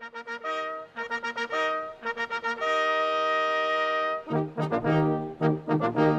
Thank you.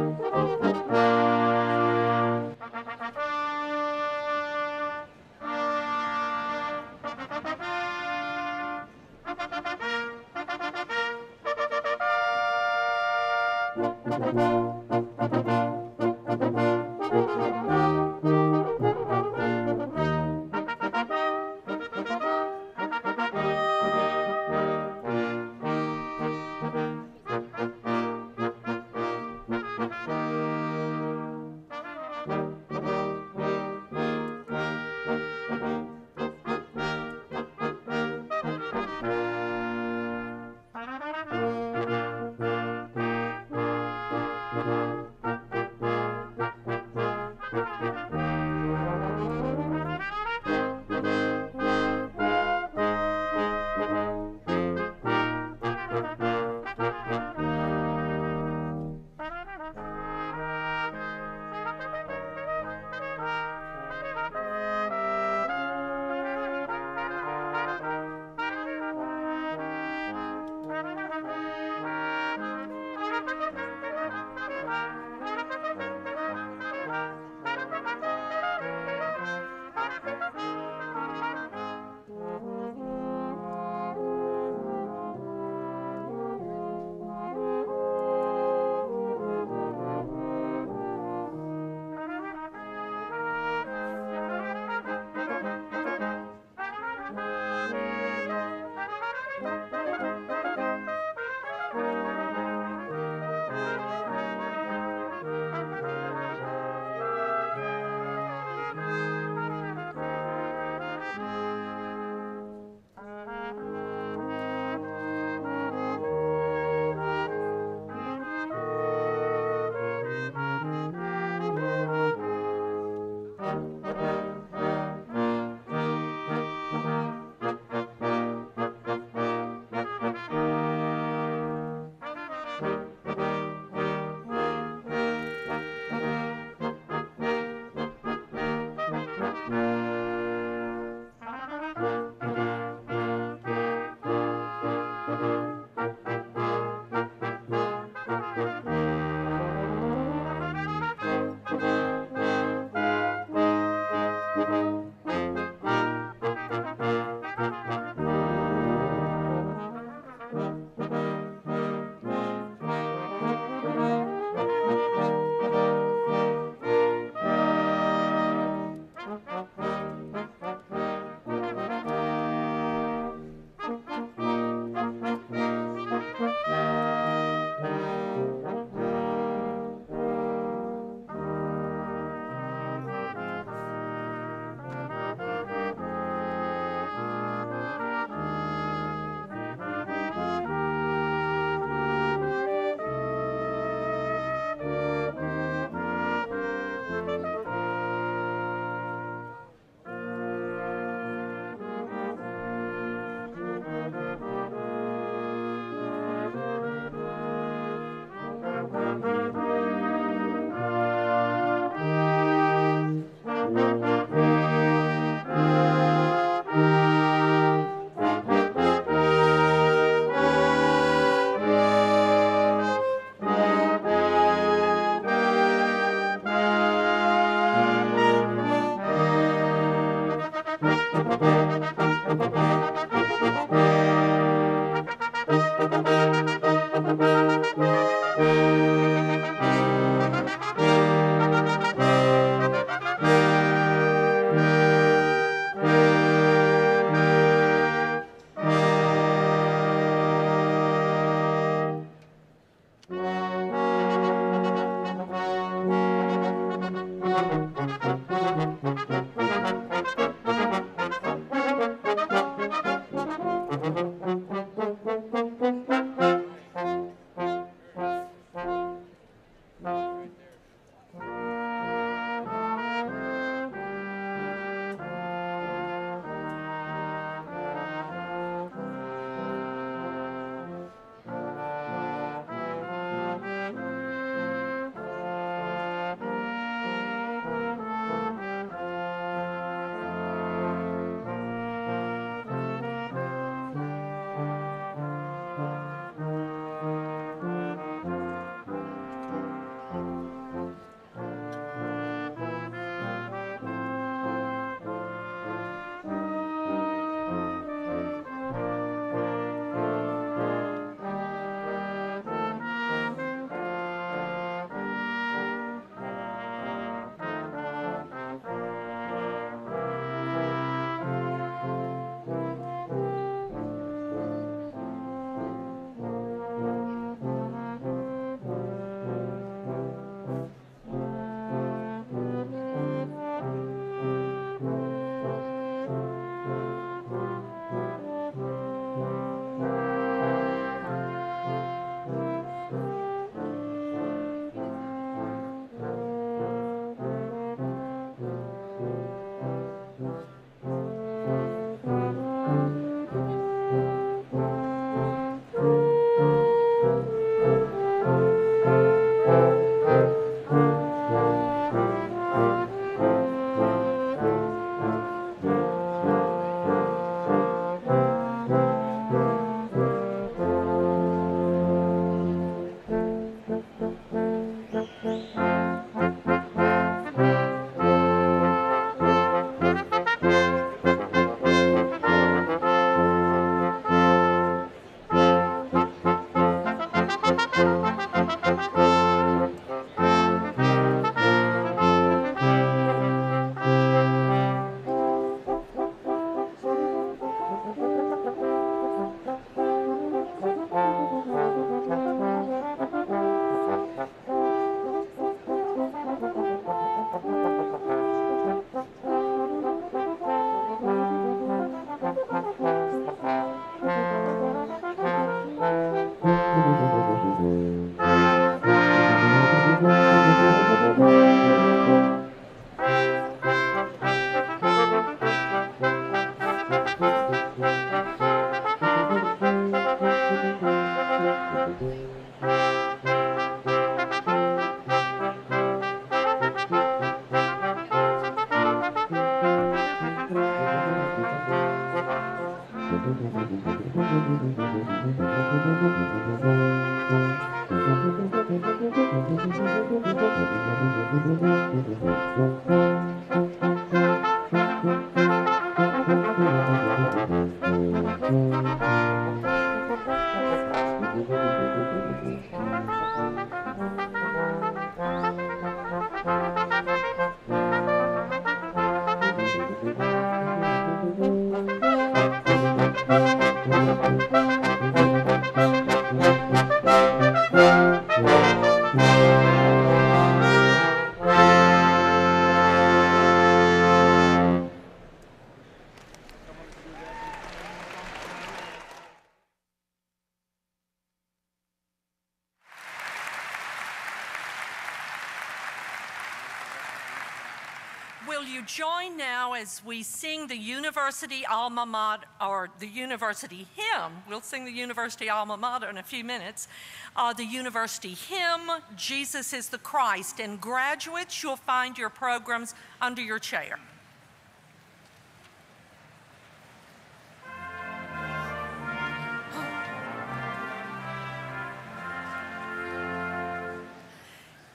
University alma mater, or the university hymn? We'll sing the university alma mater in a few minutes. Uh, the university hymn, Jesus is the Christ. And graduates, you'll find your programs under your chair.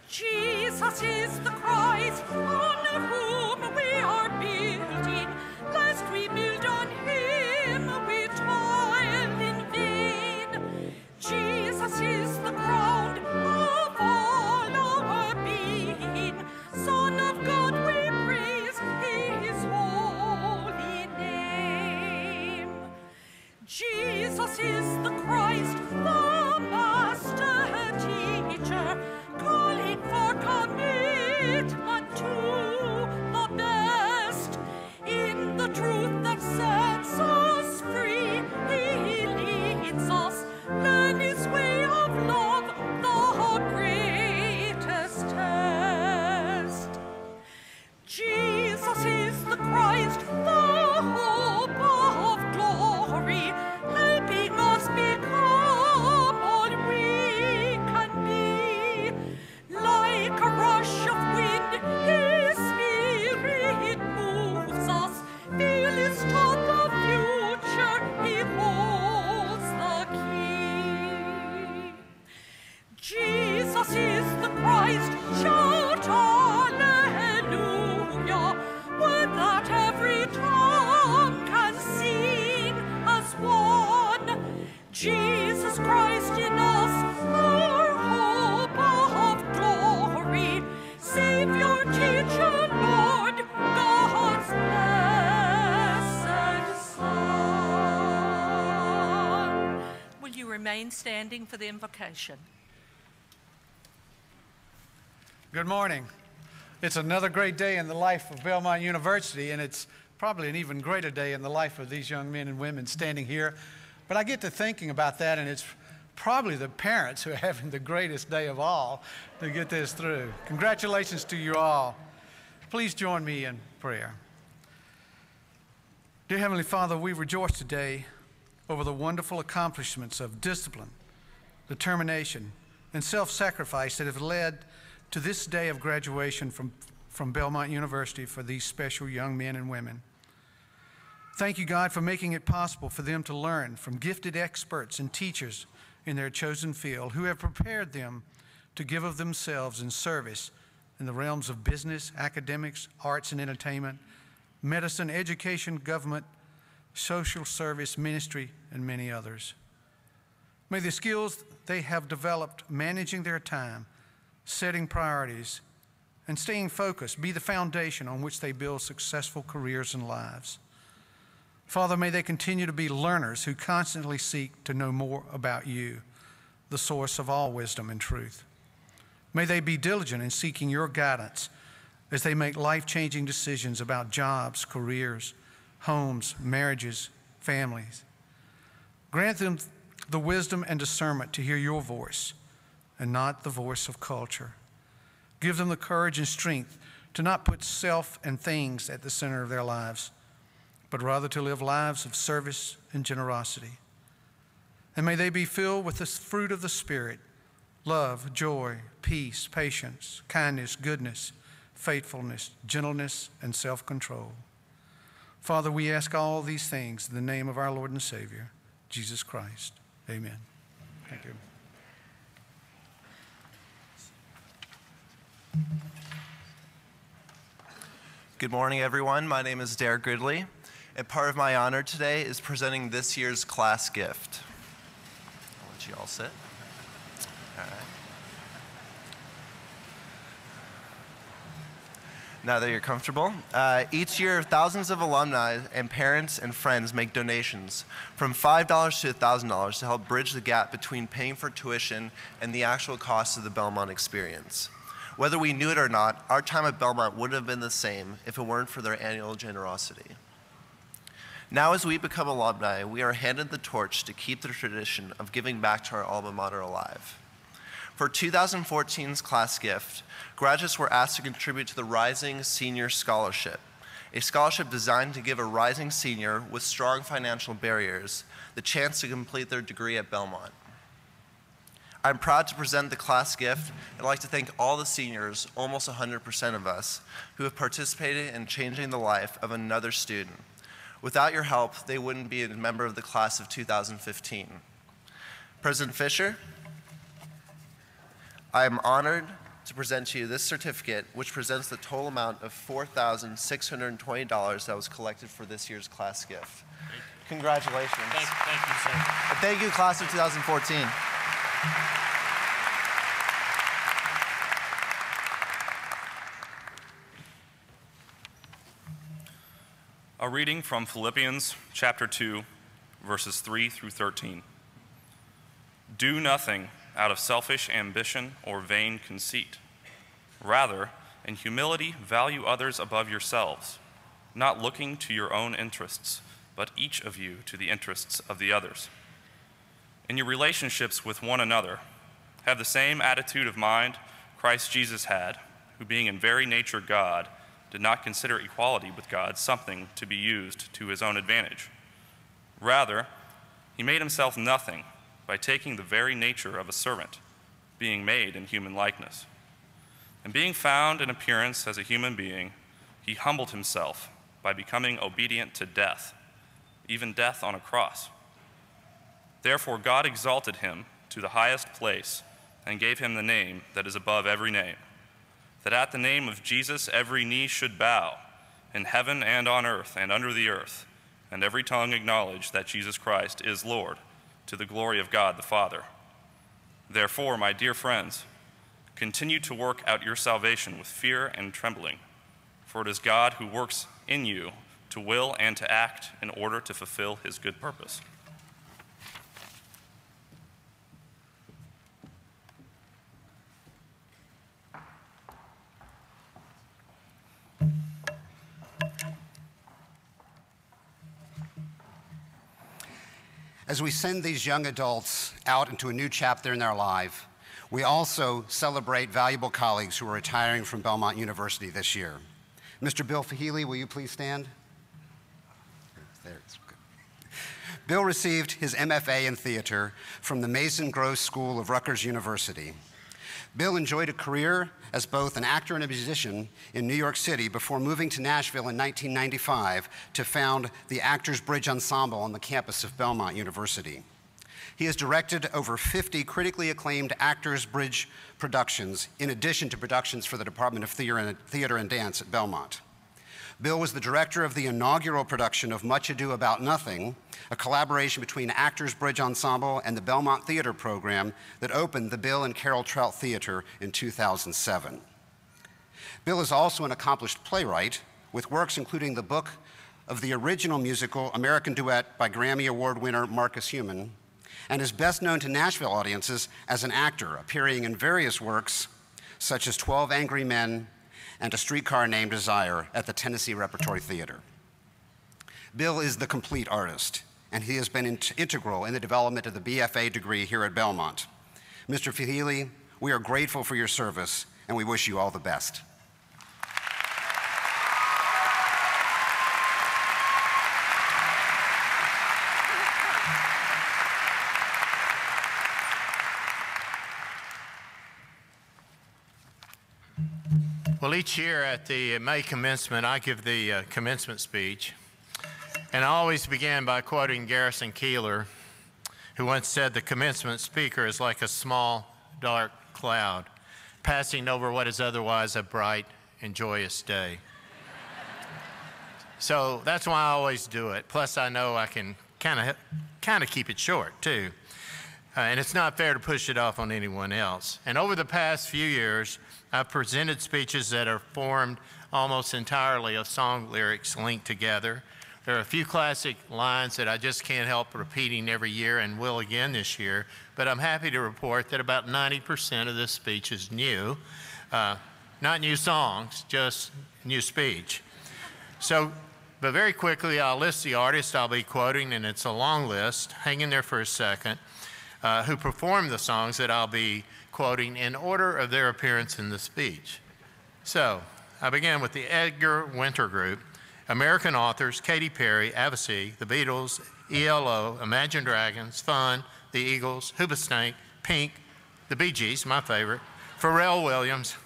Jesus is the Christ, on whom we are building, lest we remain standing for the invocation? Good morning. It's another great day in the life of Belmont University, and it's probably an even greater day in the life of these young men and women standing here. But I get to thinking about that, and it's probably the parents who are having the greatest day of all to get this through. Congratulations to you all. Please join me in prayer. Dear Heavenly Father, we rejoice today over the wonderful accomplishments of discipline, determination, and self sacrifice that have led to this day of graduation from, from Belmont University for these special young men and women. Thank you, God, for making it possible for them to learn from gifted experts and teachers in their chosen field who have prepared them to give of themselves in service in the realms of business, academics, arts and entertainment, medicine, education, government, social service, ministry, and many others. May the skills they have developed managing their time, setting priorities, and staying focused be the foundation on which they build successful careers and lives. Father, may they continue to be learners who constantly seek to know more about you, the source of all wisdom and truth. May they be diligent in seeking your guidance as they make life changing decisions about jobs, careers, homes, marriages, families. Grant them the wisdom and discernment to hear your voice and not the voice of culture. Give them the courage and strength to not put self and things at the center of their lives, but rather to live lives of service and generosity. And may they be filled with the fruit of the Spirit love, joy, peace, patience, kindness, goodness, faithfulness, gentleness, and self control. Father, we ask all these things in the name of our Lord and Savior, Jesus Christ. Amen. Thank you. Good morning, everyone. My name is Derek Gridley, and part of my honor today is presenting this year's class gift. I'll let you all sit. All right. Now that you're comfortable, uh, each year thousands of alumni and parents and friends make donations from $5 to $1,000 to help bridge the gap between paying for tuition and the actual cost of the Belmont experience. Whether we knew it or not, our time at Belmont wouldn't have been the same if it weren't for their annual generosity. Now, as we become alumni, we are handed the torch to keep the tradition of giving back to our alma mater alive. For 2014's class gift, graduates were asked to contribute to the Rising Senior Scholarship, a scholarship designed to give a rising senior with strong financial barriers the chance to complete their degree at Belmont. I'm proud to present the class gift. I'd like to thank all the seniors, almost 100% of us, who have participated in changing the life of another student. Without your help, they wouldn't be a member of the class of 2015. President Fisher, I am honored to present to you this certificate, which presents the total amount of $4,620 that was collected for this year's class gift. Congratulations. Thank, thank you, sir. And thank you, class of 2014. A reading from Philippians chapter 2, verses 3 through 13. Do nothing out of selfish ambition or vain conceit. Rather, in humility, value others above yourselves, not looking to your own interests, but each of you to the interests of the others. In your relationships with one another, have the same attitude of mind Christ Jesus had, who, being in very nature God, did not consider equality with God something to be used to his own advantage. Rather, he made himself nothing by taking the very nature of a servant, being made in human likeness. And being found in appearance as a human being, he humbled himself by becoming obedient to death, even death on a cross. Therefore, God exalted him to the highest place and gave him the name that is above every name, that at the name of Jesus every knee should bow, in heaven and on earth and under the earth, and every tongue acknowledge that Jesus Christ is Lord, to the glory of God the Father. Therefore, my dear friends, continue to work out your salvation with fear and trembling, for it is God who works in you to will and to act in order to fulfill his good purpose. As we send these young adults out into a new chapter in their life, we also celebrate valuable colleagues who are retiring from Belmont University this year. Mr. Bill Feehely, will you please stand? There, Bill received his MFA in theater from the Mason Gross School of Rutgers University. Bill enjoyed a career as both an actor and a musician in New York City before moving to Nashville in 1995 to found the Actors Bridge Ensemble on the campus of Belmont University. He has directed over 50 critically acclaimed Actors Bridge productions, in addition to productions for the Department of Theater and Dance at Belmont. Bill was the director of the inaugural production of Much Ado About Nothing, a collaboration between Actors Bridge Ensemble and the Belmont Theater program that opened the Bill and Carol Troutt Theater in 2007. Bill is also an accomplished playwright with works including the book of the original musical American Duet by Grammy Award winner Marcus Hummon, and is best known to Nashville audiences as an actor, appearing in various works such as 12 Angry Men and A Streetcar Named Desire at the Tennessee Repertory Theater. Bill is the complete artist, and he has been in integral in the development of the BFA degree here at Belmont. Mr. Feehely, we are grateful for your service, and we wish you all the best. Well, each year at the May commencement, I give the uh, commencement speech. And I always begin by quoting Garrison Keillor, who once said, The commencement speaker is like a small, dark cloud passing over what is otherwise a bright and joyous day. so that's why I always do it. Plus, I know I can kind of kind of keep it short too. Uh, and it's not fair to push it off on anyone else. And over the past few years, I've presented speeches that are formed almost entirely of song lyrics linked together. There are a few classic lines that I just can't help repeating every year and will again this year, but I'm happy to report that about 90% of this speech is new. Uh, not new songs, just new speech. So, but very quickly, I'll list the artists I'll be quoting, and it's a long list. Hang in there for a second uh, who performed the songs that I'll be quoting in order of their appearance in the speech. So, I began with the Edgar Winter Group, American authors Katy Perry, Avicii, The Beatles, ELO, Imagine Dragons, Fun, The Eagles, Hoobastank, Pink, The Bee Gees, my favorite, Pharrell Williams,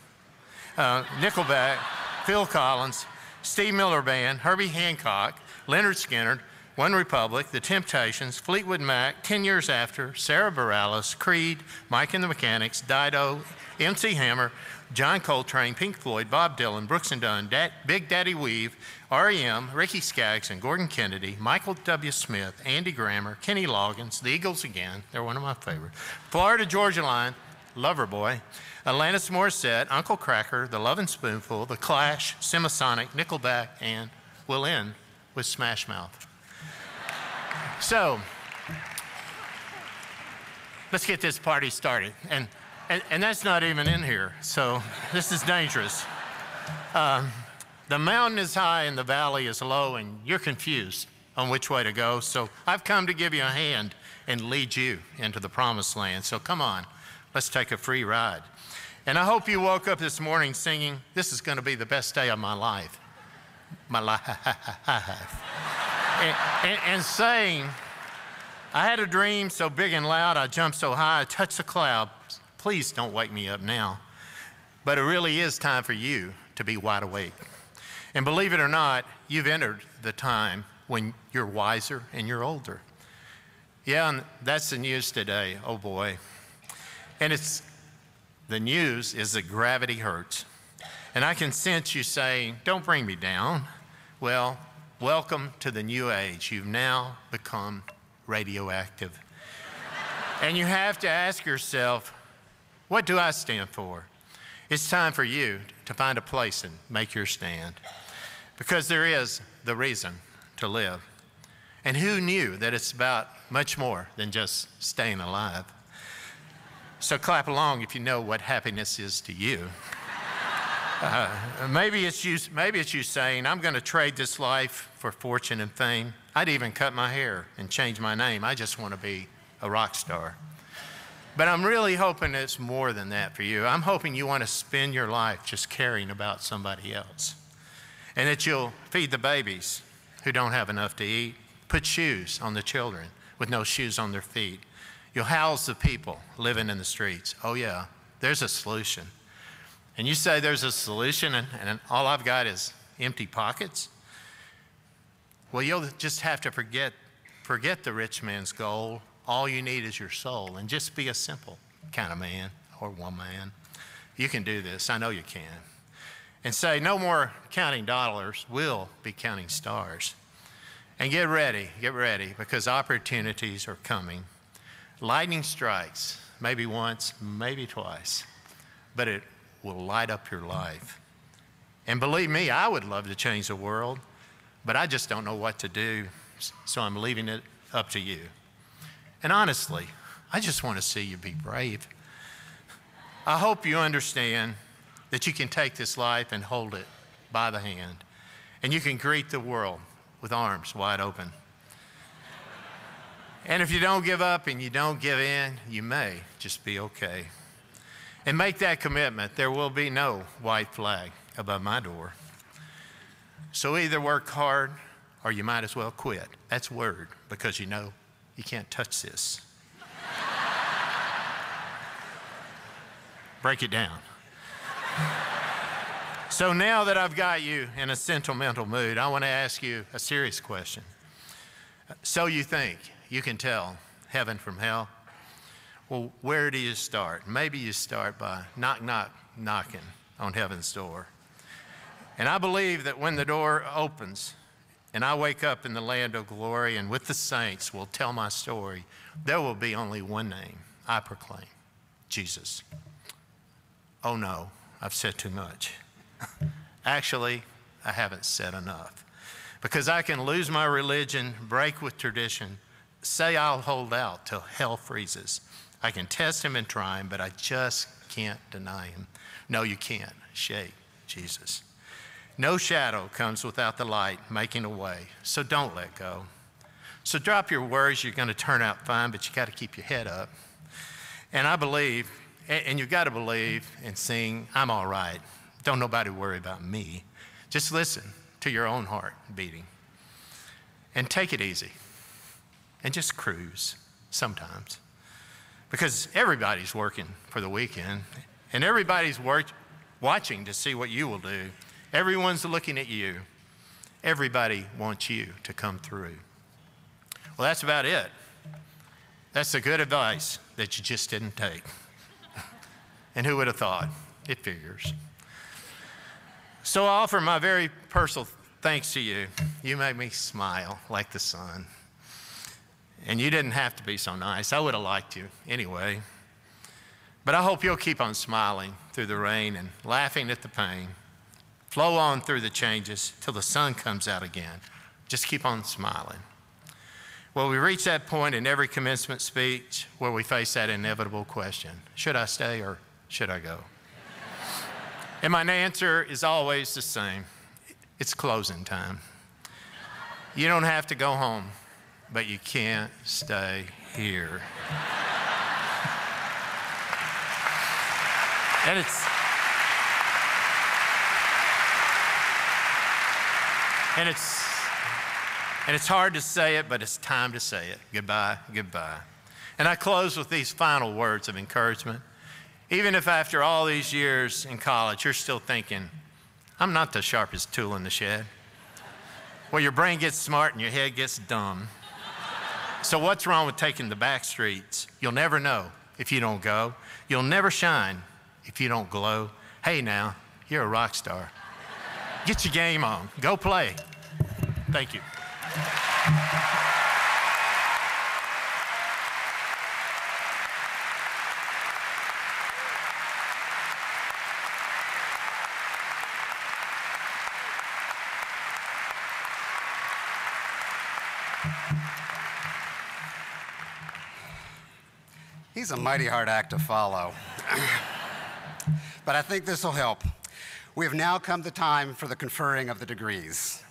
uh, Nickelback, Phil Collins, Steve Miller Band, Herbie Hancock, Lynyrd Skynyrd, OneRepublic, The Temptations, Fleetwood Mac, 10 Years After, Sara Bareilles, Creed, Mike and the Mechanics, Dido, MC Hammer, John Coltrane, Pink Floyd, Bob Dylan, Brooks and Dunn, Big Daddy Weave, REM, Ricky Skaggs and Gordon Kennedy, Michael W. Smith, Andy Grammer, Kenny Loggins, the Eagles again, they're one of my favorites, Florida Georgia Line, Loverboy, Alanis Morissette, Uncle Kracker, The Lovin' Spoonful, The Clash, Semisonic, Nickelback, and we'll end with Smash Mouth. So, let's get this party started. And, and, and, that's not even in here, so this is dangerous. Um, the mountain is high and the valley is low, and you're confused on which way to go. So I've come to give you a hand and lead you into the promised land. So come on, let's take a free ride. And I hope you woke up this morning singing, This is going to be the best day of my life. My life. and, and, and saying, I had a dream so big and loud, I jumped so high, I touched the cloud. Please don't wake me up now. But it really is time for you to be wide awake. And believe it or not, you've entered the time when you're wiser and you're older. Yeah, and that's the news today. Oh boy. And it's the news is that gravity hurts. And I can sense you saying, Don't bring me down. Well, welcome to the new age. You've now become radioactive. and you have to ask yourself, What do I stand for? It's time for you to find a place and make your stand. Because there is the reason to live. And who knew that it's about much more than just staying alive? So clap along if you know what happiness is to you. Uh, maybe, it's you, maybe it's you saying, I'm going to trade this life for fortune and fame. I'd even cut my hair and change my name. I just want to be a rock star. But I'm really hoping it's more than that for you. I'm hoping you want to spend your life just caring about somebody else. And that you'll feed the babies who don't have enough to eat, put shoes on the children with no shoes on their feet, You'll house the people living in the streets. Oh, yeah, there's a solution. And you say there's a solution, and, and all I've got is empty pockets? Well, you'll just have to forget, forget the rich man's goal. All you need is your soul, and just be a simple kind of man or woman. You can do this. I know you can. And say, no more counting dollars, we'll be counting stars. And get ready, get ready, because opportunities are coming. Lightning strikes, maybe once, maybe twice, but it will light up your life. And believe me, I would love to change the world, but I just don't know what to do, so I'm leaving it up to you. And honestly, I just want to see you be brave. I hope you understand that you can take this life and hold it by the hand, and you can greet the world with arms wide open. And if you don't give up and you don't give in, you may just be okay. And make that commitment. There will be no white flag above my door. So either work hard or you might as well quit. That's word because you know you can't touch this. Break it down. So now that I've got you in a sentimental mood, I want to ask you a serious question. So you think you can tell heaven from hell? Well, where do you start? Maybe you start by knock, knock, knocking on heaven's door. And I believe that when the door opens and I wake up in the land of glory and with the saints will tell my story, there will be only one name I proclaim Jesus. Oh no, I've said too much. Actually, I haven't said enough. Because I can lose my religion, break with tradition, say I'll hold out till hell freezes. I can test him and try him, but I just can't deny him. No, you can't shake Jesus. No shadow comes without the light making a way, so don't let go. So drop your worries, you're going to turn out fine, but you got to keep your head up. And I believe, and you've got to believe and sing, I'm all right. Don't nobody worry about me. Just listen to your own heart beating. And take it easy. And just cruise sometimes. Because everybody's working for the weekend, and everybody's work, watching to see what you will do. Everyone's looking at you. Everybody wants you to come through. Well, that's about it. That's the good advice that you just didn't take. and who would have thought? It figures. So I offer my very personal thanks to you. You make me smile like the sun. And you didn't have to be so nice. I would have liked you anyway. But I hope you'll keep on smiling through the rain and laughing at the pain. Flow on through the changes till the sun comes out again. Just keep on smiling. Well, we reach that point in every commencement speech where we face that inevitable question Should I stay or should I go? And my answer is always the same it's closing time. You don't have to go home, but you can't stay here. and it's. And it's and it's hard to say it, but it's time to say it. Goodbye, goodbye. And I close with these final words of encouragement. Even if after all these years in college, you're still thinking, I'm not the sharpest tool in the shed. Well, your brain gets smart and your head gets dumb. So, what's wrong with taking the back streets? You'll never know if you don't go. You'll never shine if you don't glow. Hey, now, you're a rock star. Get your game on. Go play. Thank you. He's a mighty hard act to follow. but I think this will help. We have now come the time for the conferring of the degrees.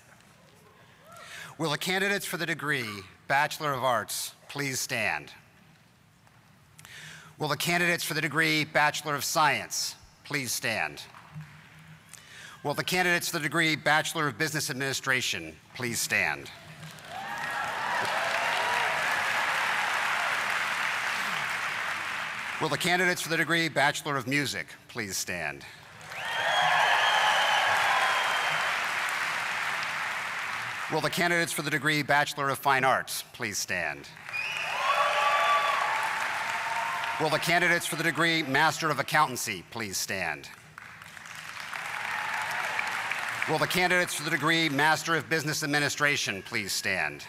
Will the candidates for the degree Bachelor of Arts please stand? Will the candidates for the degree Bachelor of Science please stand? Will the candidates for the degree Bachelor of Business Administration please stand? Will the candidates for the degree Bachelor of Music please stand? Will the candidates for the degree Bachelor of Fine Arts please stand? Will the candidates for the degree Master of Accountancy please stand? Will the candidates for the degree Master of Business Administration please stand?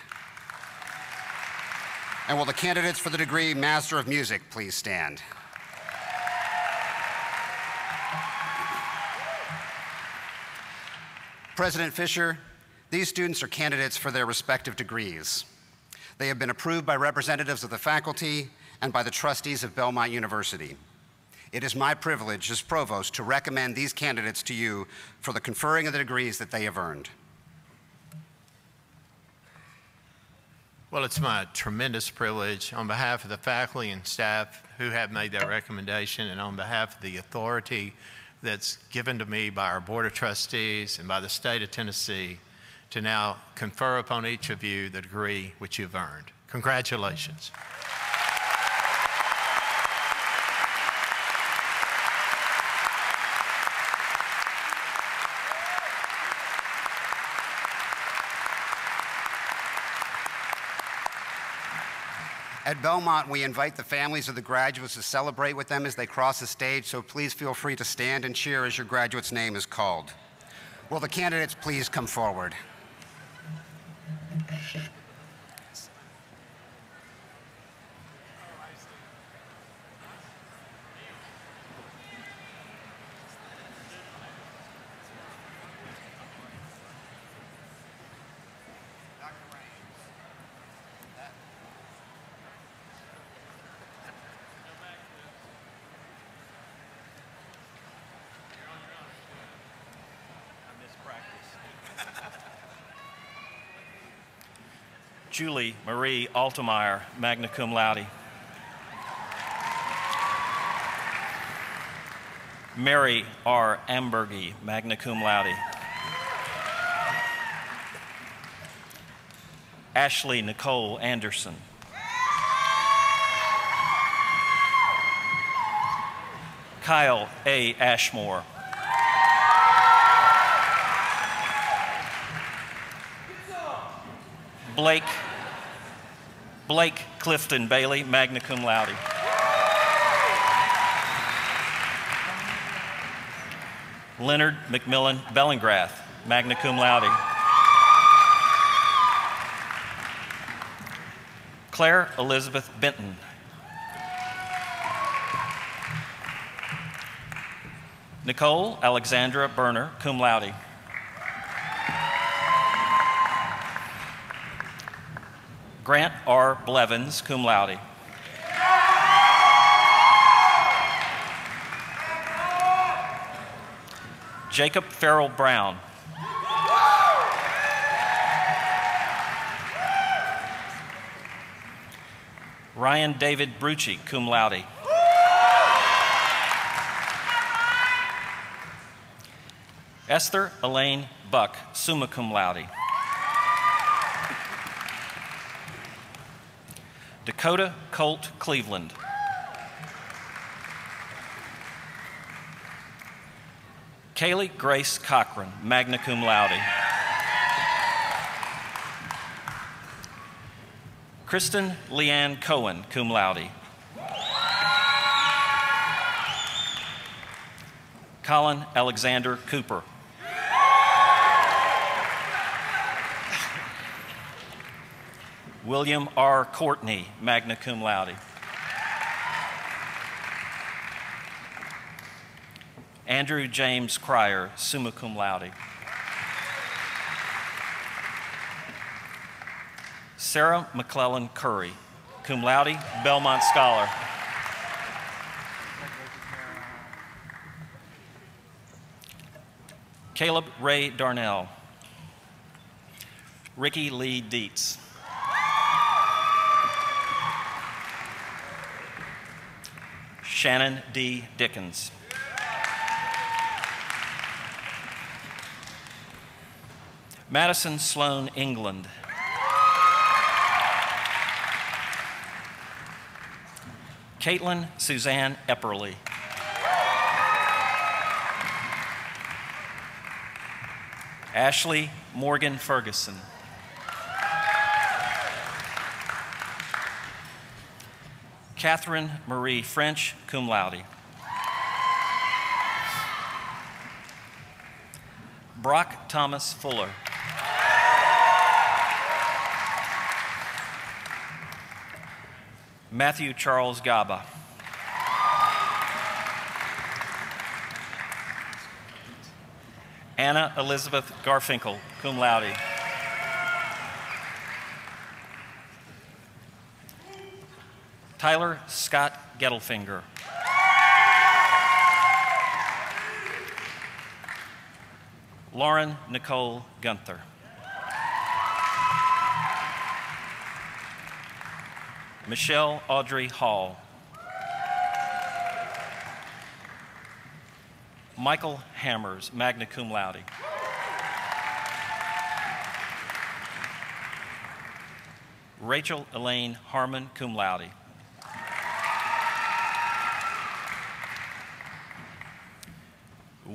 And will the candidates for the degree Master of Music please stand? President Fisher, these students are candidates for their respective degrees. They have been approved by representatives of the faculty and by the trustees of Belmont University. It is my privilege as provost to recommend these candidates to you for the conferring of the degrees that they have earned. Well, it's my tremendous privilege on behalf of the faculty and staff who have made that recommendation and on behalf of the authority that's given to me by our Board of Trustees and by the state of Tennessee to now confer upon each of you the degree which you've earned. Congratulations. At Belmont, we invite the families of the graduates to celebrate with them as they cross the stage, so please feel free to stand and cheer as your graduate's name is called. Will the candidates please come forward? Julie Marie Altemeyer, magna cum laude. Mary R. Ambergy, magna cum laude. Ashley Nicole Anderson. Kyle A. Ashmore. Blake, Blake Clifton Bailey, magna cum laude. Leonard McMillan Bellingrath, magna cum laude. Claire Elizabeth Benton. Nicole Alexandra Berner, cum laude. Grant R. Blevins, cum laude. Jacob Farrell Brown. Ryan David Brucci, cum laude. Esther Elaine Buck, summa cum laude. Dakota Colt Cleveland. Kaylee Grace Cochran, magna cum laude. Kristen Leanne Cohen, cum laude. Colin Alexander Cooper. William R. Courtney, magna cum laude. Andrew James Cryer, summa cum laude. Sarah McClellan Curry, cum laude, Belmont Scholar. Caleb Ray Darnell. Ricky Lee Dietz. Shannon D. Dickens. Madison Sloan England. Caitlin Suzanne Epperly. Ashley Morgan Ferguson. Catherine Marie French, cum laude. Brock Thomas Fuller. Matthew Charles Gaba. Anna Elizabeth Garfinkel, cum laude. Tyler Scott Gettelfinger. Lauren Nicole Gunther. Michelle Audrey Hall. Michael Hammers, magna cum laude. Rachel Elaine Harmon, cum laude.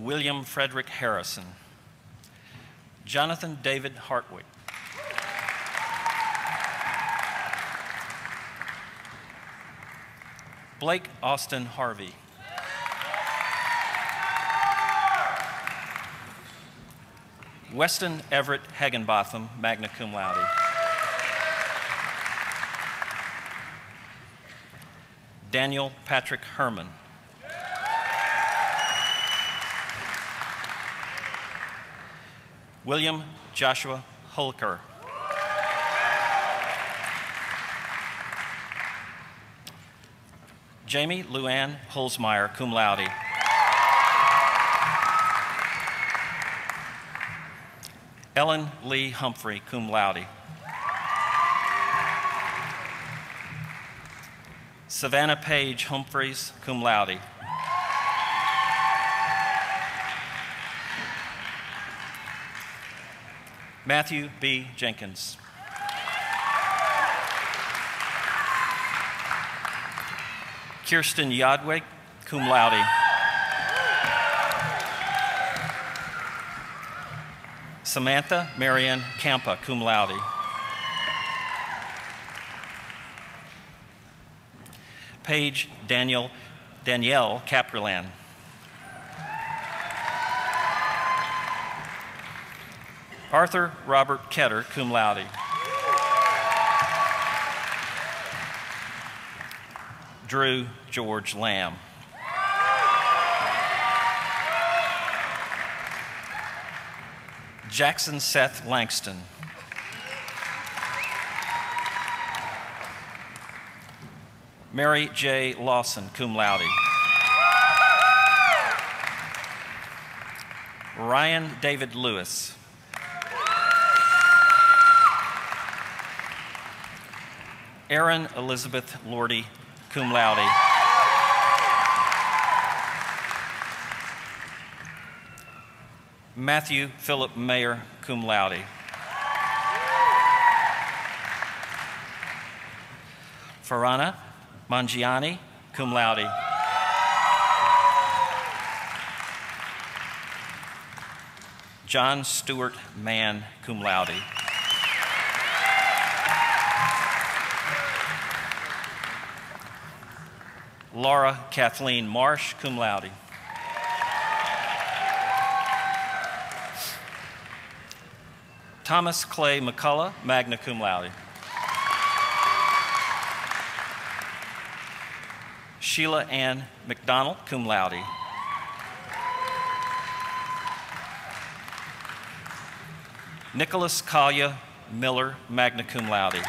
William Frederick Harrison. Jonathan David Hartwick. Blake Austin Harvey. Weston Everett Hagenbotham, magna cum laude. Daniel Patrick Herman. William Joshua Holker. Jamie Luann Holzmeyer, cum laude. Ellen Lee Humphrey, cum laude. Savannah Page Humphreys, cum laude. Matthew B. Jenkins. Kirsten Yodwig, cum laude. Samantha Marianne Campa, cum laude. Paige Daniel, Danielle Caprlan. Arthur Robert Ketter, cum laude. Drew George Lamb. Jackson Seth Langston. Mary J. Lawson, cum laude. Ryan David Lewis. Erin Elizabeth Lordy, cum laude. Matthew Philip Mayer, cum laude. Farana Mangiani, cum laude. John Stewart Mann, cum laude. Laura Kathleen Marsh, cum laude. Thomas Clay McCullough, magna cum laude. Sheila Ann McDonald, cum laude. Nicholas Kalia Miller, magna cum laude.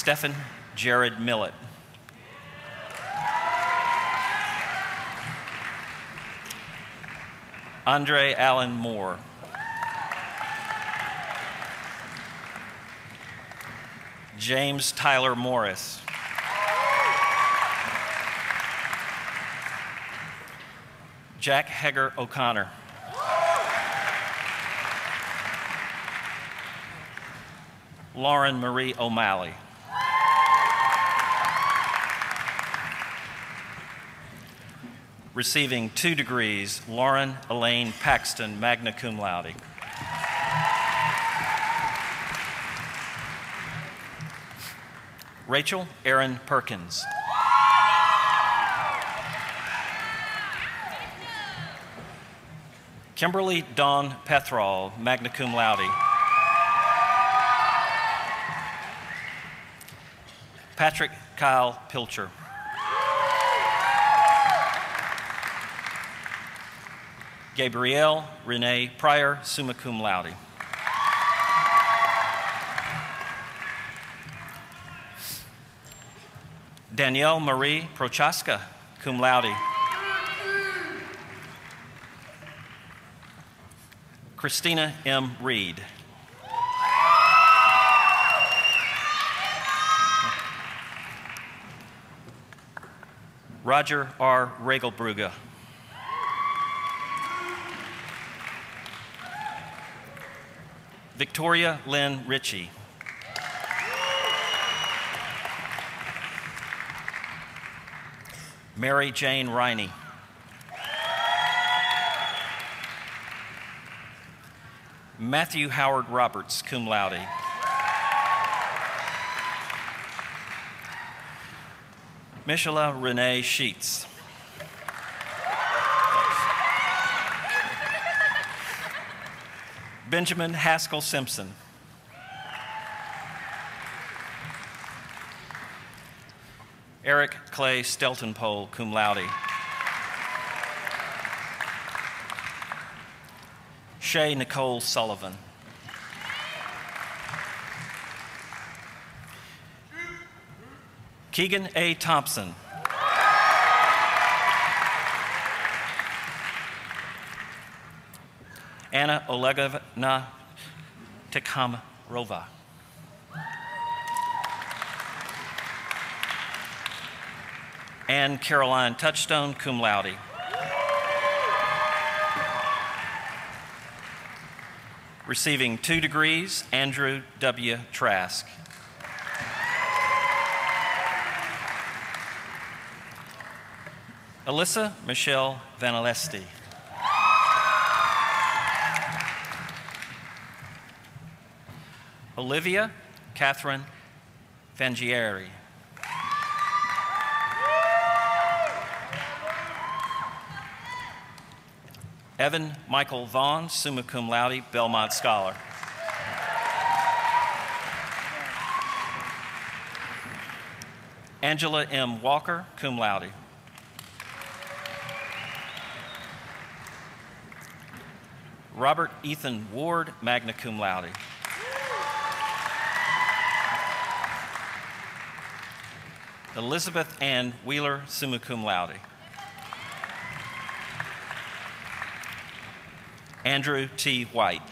Stephen Jared Millett. Andre Allen Moore. James Tyler Morris. Jack Heger O'Connor. Lauren Marie O'Malley. Receiving two degrees, Lauren Elaine Paxton, magna cum laude. Rachel Erin Perkins. Kimberly Dawn Pethrall, magna cum laude. Patrick Kyle Pilcher. Gabrielle Renee Pryor, summa cum laude. Danielle Marie Prochaska, cum laude. Christina M. Reed. Roger R. Regelbrugge. Victoria Lynn Ritchie. Mary Jane Riney. Matthew Howard Roberts, cum laude. Michela Renee Sheets. Benjamin Haskell Simpson. Eric Clay Steltonpole, cum laude. Shay Nicole Sullivan. Keegan A. Thompson. Anna Olegovna Tikhamarova. Anne Caroline Touchstone, cum laude. Receiving two degrees, Andrew W. Trask. Alyssa Michelle Vanalesti. Olivia Catherine Fangieri. Evan Michael Vaughn, summa cum laude, Belmont Scholar. Angela M. Walker, cum laude. Robert Ethan Ward, magna cum laude. Elizabeth Ann Wheeler, summa cum laude. Andrew T. White.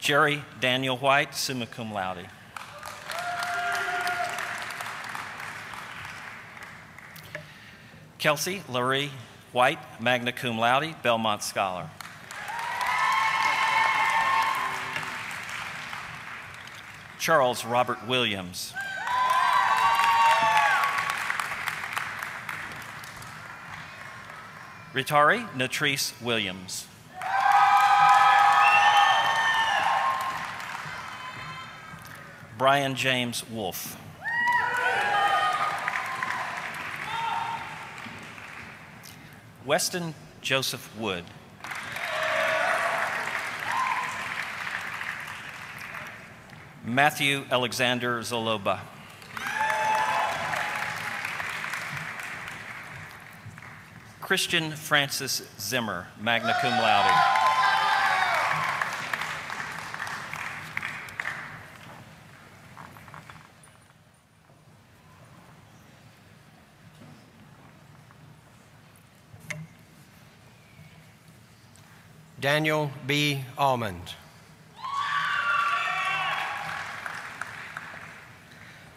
Jerry Daniel White, summa cum laude. Kelsey Laurie White, magna cum laude, Belmont Scholar. Charles Robert Williams. Ritari Natrice Williams. Brian James Wolf. Weston Joseph Wood. Matthew Alexander Zaloba. Christian Francis Zimmer, magna cum laude. Daniel B. Almond.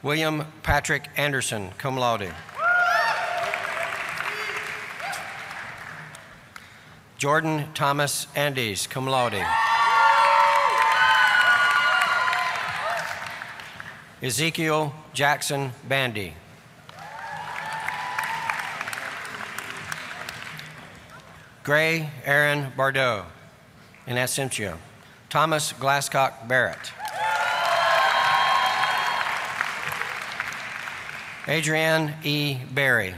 William Patrick Anderson, cum laude. Jordan Thomas Andes, cum laude. Ezekiel Jackson Bandy. Gray Aaron Bardot, in absentia. Thomas Glasscock Barrett. Adrienne E. Berry.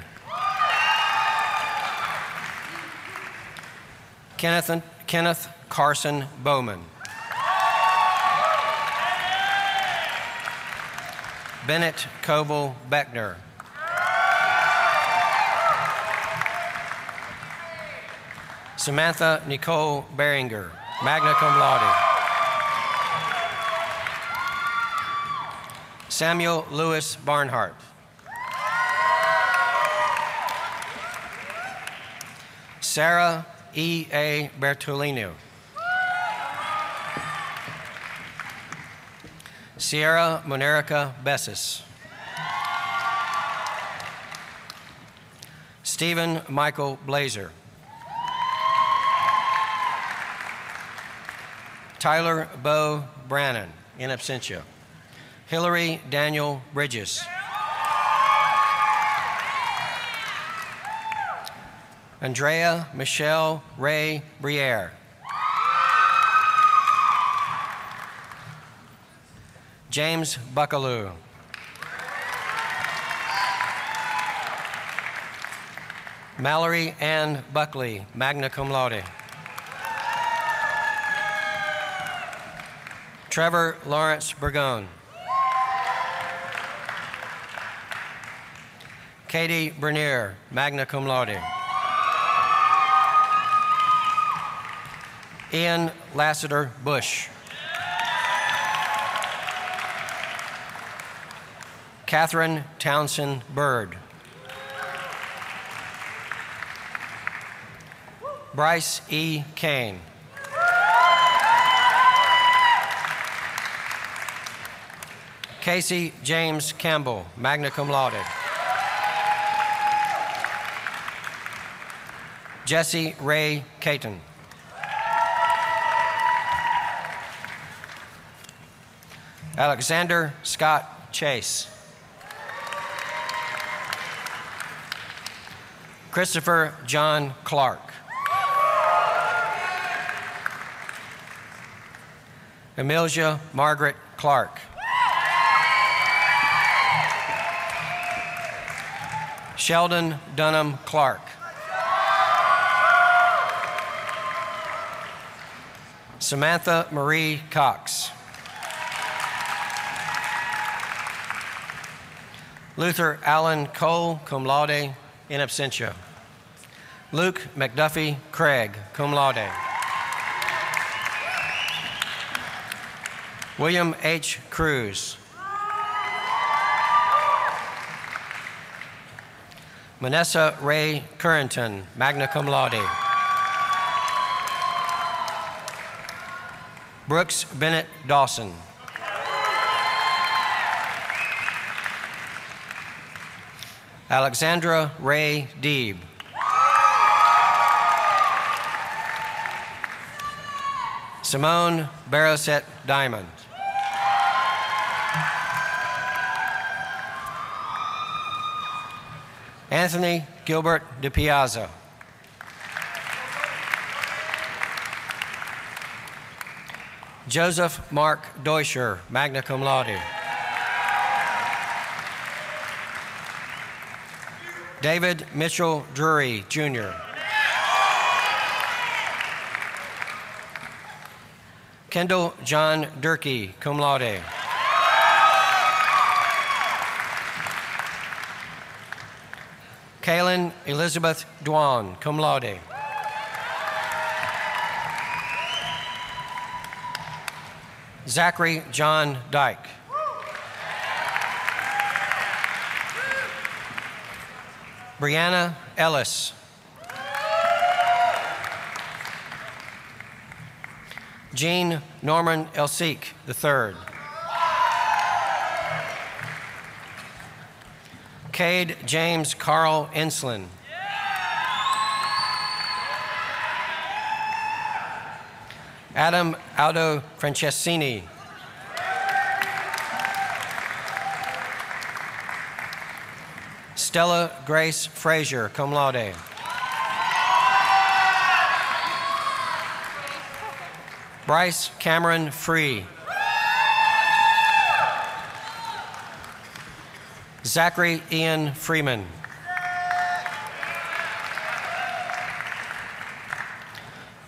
Kenneth, Kenneth Carson Bowman. Bennett Coble Beckner. Samantha Nicole Beringer, magna cum laude. Samuel Lewis Barnhart. Sarah E. A. Bertolino. Sierra Monerica Bessis. Stephen Michael Blazer. Tyler Bo Brannon, in absentia. Hillary Daniel Bridges. Andrea Michelle Ray Briere. James Buckaloo. Mallory Ann Buckley, magna cum laude. Trevor Lawrence Burgone. Katie Bernier, magna cum laude. Ian Lassiter Bush. Catherine Townsend Bird. Bryce E. Kane. Casey James Campbell, magna cum laude. Jesse Ray Caton. Alexander Scott Chase. Christopher John Clark. Emilia Margaret Clark. Sheldon Dunham Clark. Samantha Marie Cox. Luther Allen Cole, cum laude, in absentia. Luke McDuffie Craig, cum laude. William H. Cruz. Manessa Ray Currington, magna cum laude. Brooks Bennett Dawson. Alexandra Ray Deeb. Simone Barroset Diamond. Anthony Gilbert DiPiazza. Joseph Mark Deutscher, magna cum laude. David Mitchell Drury, Jr. Kendall John Durkee, cum laude. Kaylin Elizabeth Dwan, cum laude. Zachary John Dyke. Brianna Ellis. Jean Norman Elseek III. Cade James Carl Enslin. Adam Aldo Franceschini. Stella Grace Frazier, cum laude. Bryce Cameron Free. Zachary Ian Freeman.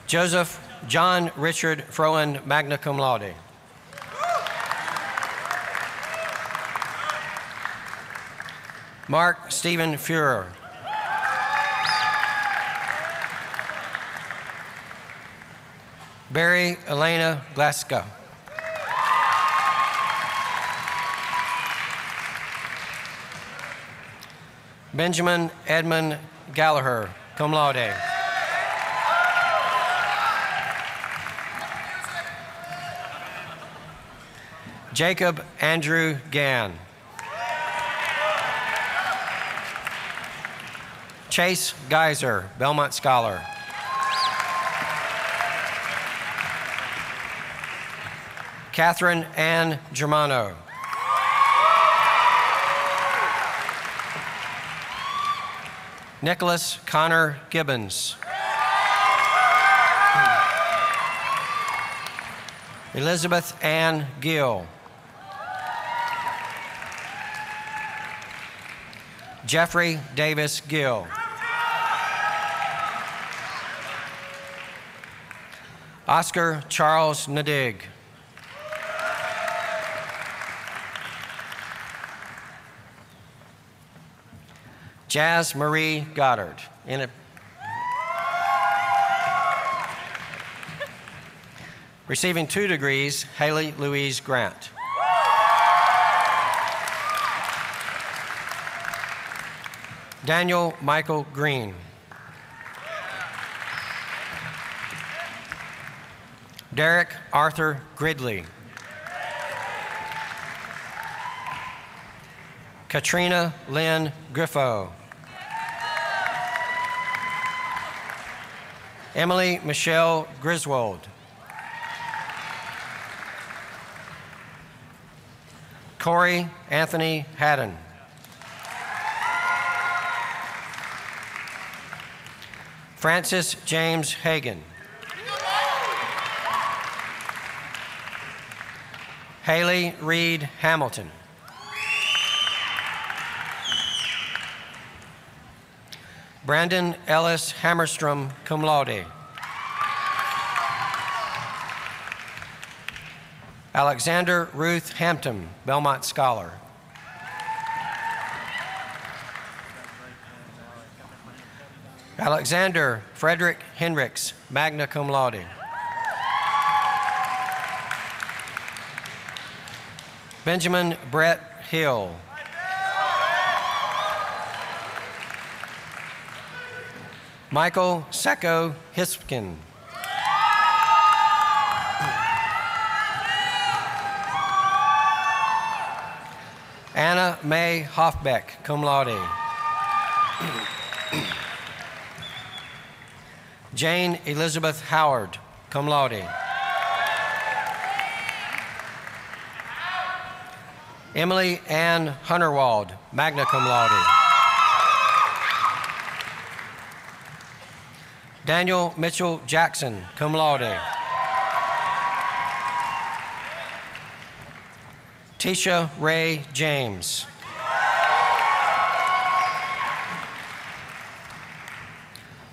Joseph John Richard Froen, magna cum laude. Mark Stephen Fuhrer. Barry Elena Glasgow. Benjamin Edmund Gallagher, cum laude. Jacob Andrew Gann. Chase Geyser, Belmont Scholar. Catherine Ann Germano. Nicholas Connor Gibbons. Elizabeth Ann Gill. Jeffrey Davis Gill. Oscar Charles Nadig. Jazz Marie Goddard. In a, receiving two degrees, Haley Louise Grant. Daniel Michael Green. Derek Arthur Gridley. Katrina Lynn Griffo. Emily Michelle Griswold. Corey Anthony Haddon. Francis James Hagan. Haley Reed Hamilton. Brandon Ellis Hammerstrom, cum laude. Alexander Ruth Hampton, Belmont Scholar. Alexander Frederick Henricks, magna cum laude. Benjamin Brett Hill. Michael Secco Hiskin. Anna May Hoffbeck, cum laude. Jane Elizabeth Howard, cum laude. Emily Ann Hunterwald, magna cum laude. Daniel Mitchell Jackson, cum laude. Tisha Ray James.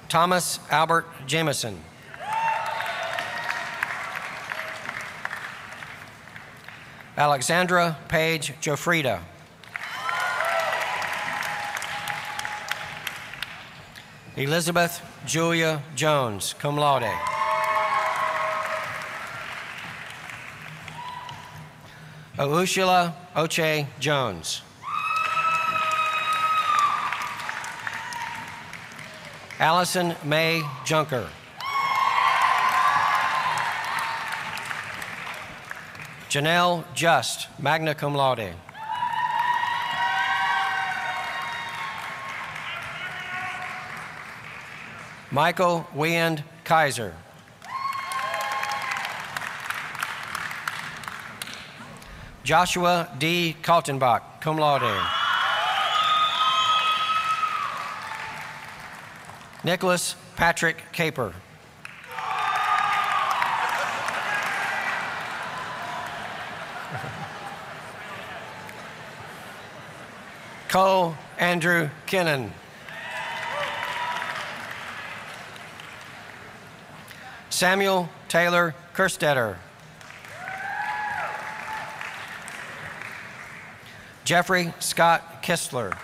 Thomas Albert Jameson. Alexandra Page Jofrida. Elizabeth Julia Jones, cum laude. Oushula Oche Jones. Allison May Junker. Janelle Just, magna cum laude. Michael Wiend Kaiser. Joshua D. Kaltenbach, cum laude. Nicholas Patrick Caper. Cole Andrew Kinnan. Samuel Taylor Kerstetter. Jeffrey Scott Kistler.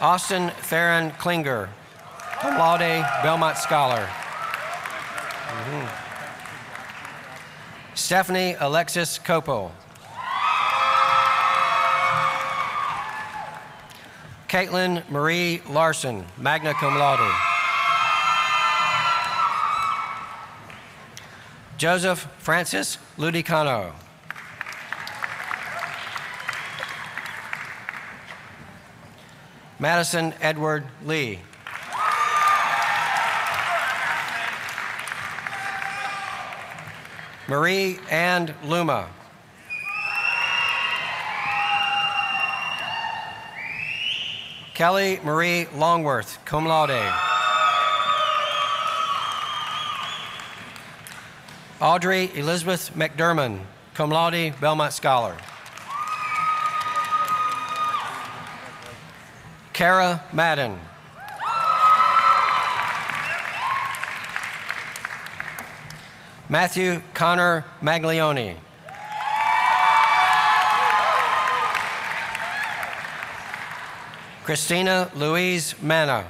Austin Theron Klinger, laude, Belmont Scholar. Mhm. Stephanie Alexis Copo. Caitlin Marie Larson, magna cum laude. Joseph Francis Ludicano. Madison Edward Lee. Marie Ann Luma. Kelly Marie Longworth, cum laude. Audrey Elizabeth McDermott, cum laude, Belmont Scholar. Kara Madden. Matthew Connor Maglioni. Christina Louise Manna.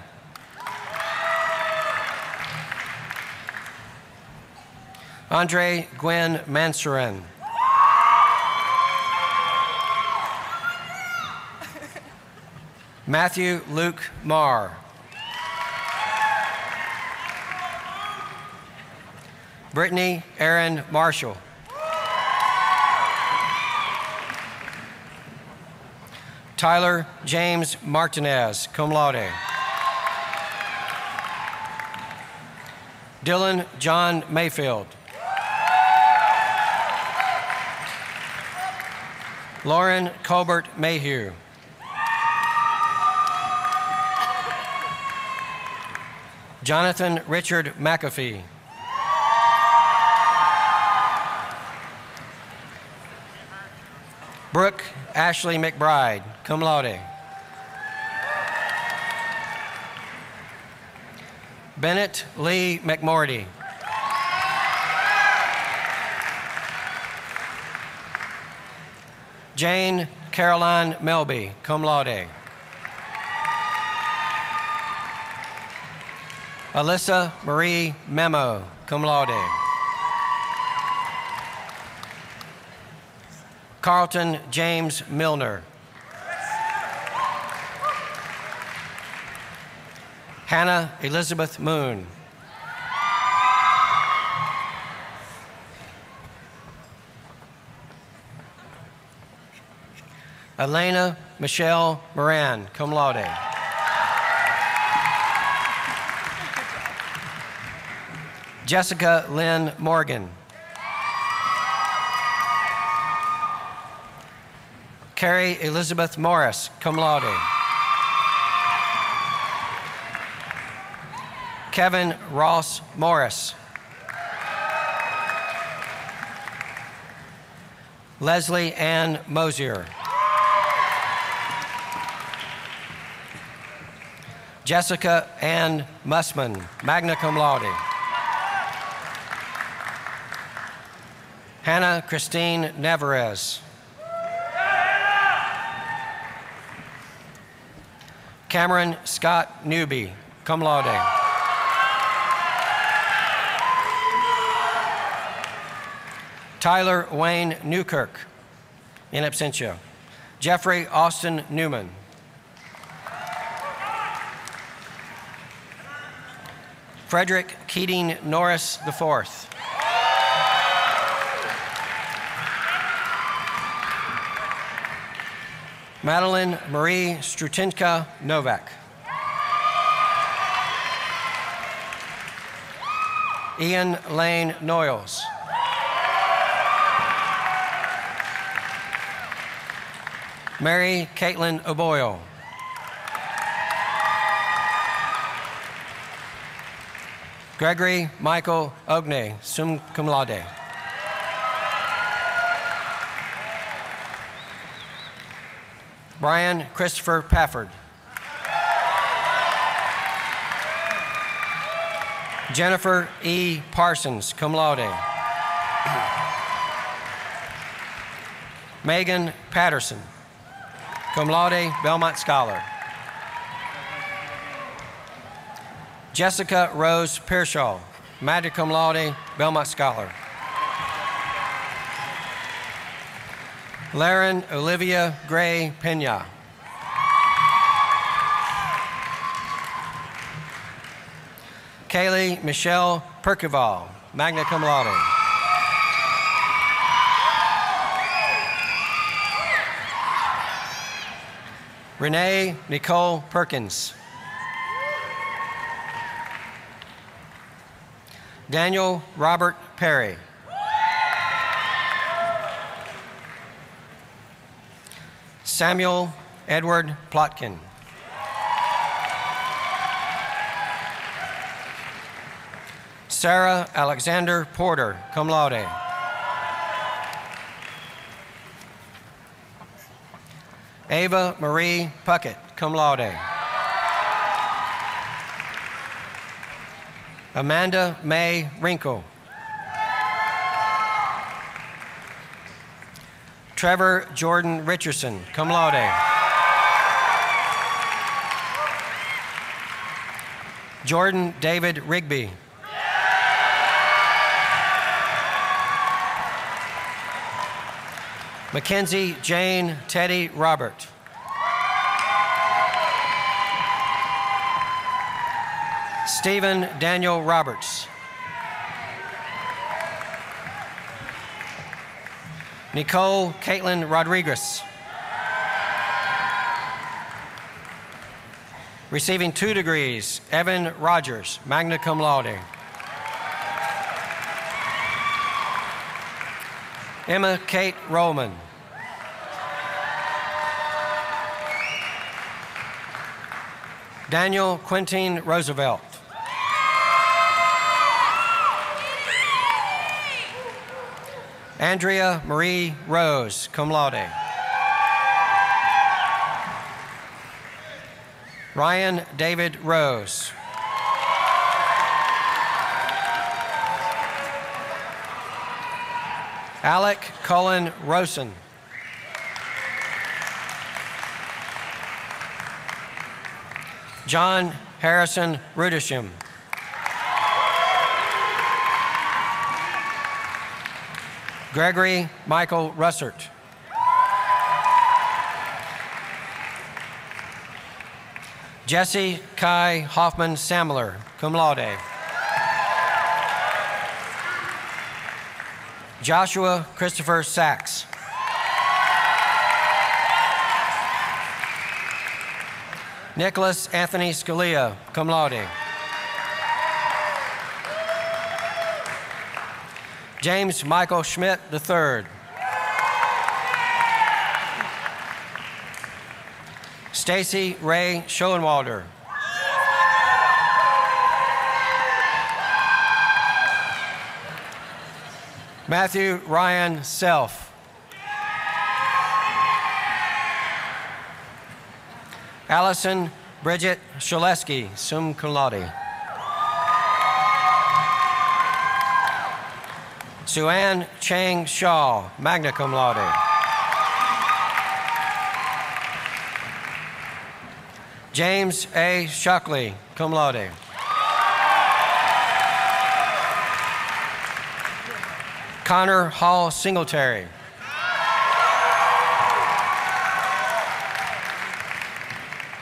Andre Gwen Mansurin. Matthew Luke Marr. Brittany Aaron Marshall. Tyler James Martinez, cum laude. Dylan John Mayfield. Lauren Colbert Mayhew. Jonathan Richard McAfee. Brooke Ashley McBride, cum laude. Bennett Lee McMorty. Jane Caroline Melby, cum laude. Alyssa Marie Memo, cum laude. Carlton James Milner. Hannah Elizabeth Moon. Elena Michelle Moran, cum laude. Jessica Lynn Morgan. Carrie Elizabeth Morris, cum laude. Kevin Ross Morris. Leslie Ann Mosier. Jessica Ann Mussman, magna cum laude. Hannah Christine Neverez. Cameron Scott Newby, cum laude. Tyler Wayne Newkirk, in absentia. Jeffrey Austin Newman. Frederick Keating Norris IV. Madeline Marie Strutinka Novak. Ian Lane Noyles. Mary Caitlin O'Boyle. Gregory Michael Ogne, sum cum laude. Brian Christopher Pafford. Jennifer E. Parsons, cum laude. Megan Patterson, cum laude, Belmont Scholar. Jessica Rose Pearshaw, magna cum laude, Belmont Scholar. Laren Olivia Gray Pena. Kaylee Michelle Percival, magna cum laude. Renee Nicole Perkins. Daniel Robert Perry. Samuel Edward Plotkin. Sarah Alexander Porter, cum laude. Ava Marie Puckett, cum laude. Amanda May Wrinkle. Trevor Jordan Richardson, cum laude. Jordan David Rigby, Mackenzie Jane Teddy Robert. Stephen Daniel Roberts. Nicole Caitlin Rodriguez. Receiving two degrees, Evan Rogers, magna cum laude. Emma Kate Roman. Daniel Quentin Roosevelt. Andrea Marie Rose, cum laude. Ryan David Rose. Alec Cullen Rosen. John Harrison Rudisham. Gregory Michael Russert. Jesse Kai Hoffman Samler, cum laude. Joshua Christopher Sachs. Nicholas Anthony Scalia, cum laude. James Michael Schmidt III. Stacy Ray Schoenwalder. Matthew Ryan Self. Allison Bridget Shaleski, summa cum laude. Suanne Chang Shaw, magna cum laude. James A. Shuckley, cum laude. Connor Hall Singletary.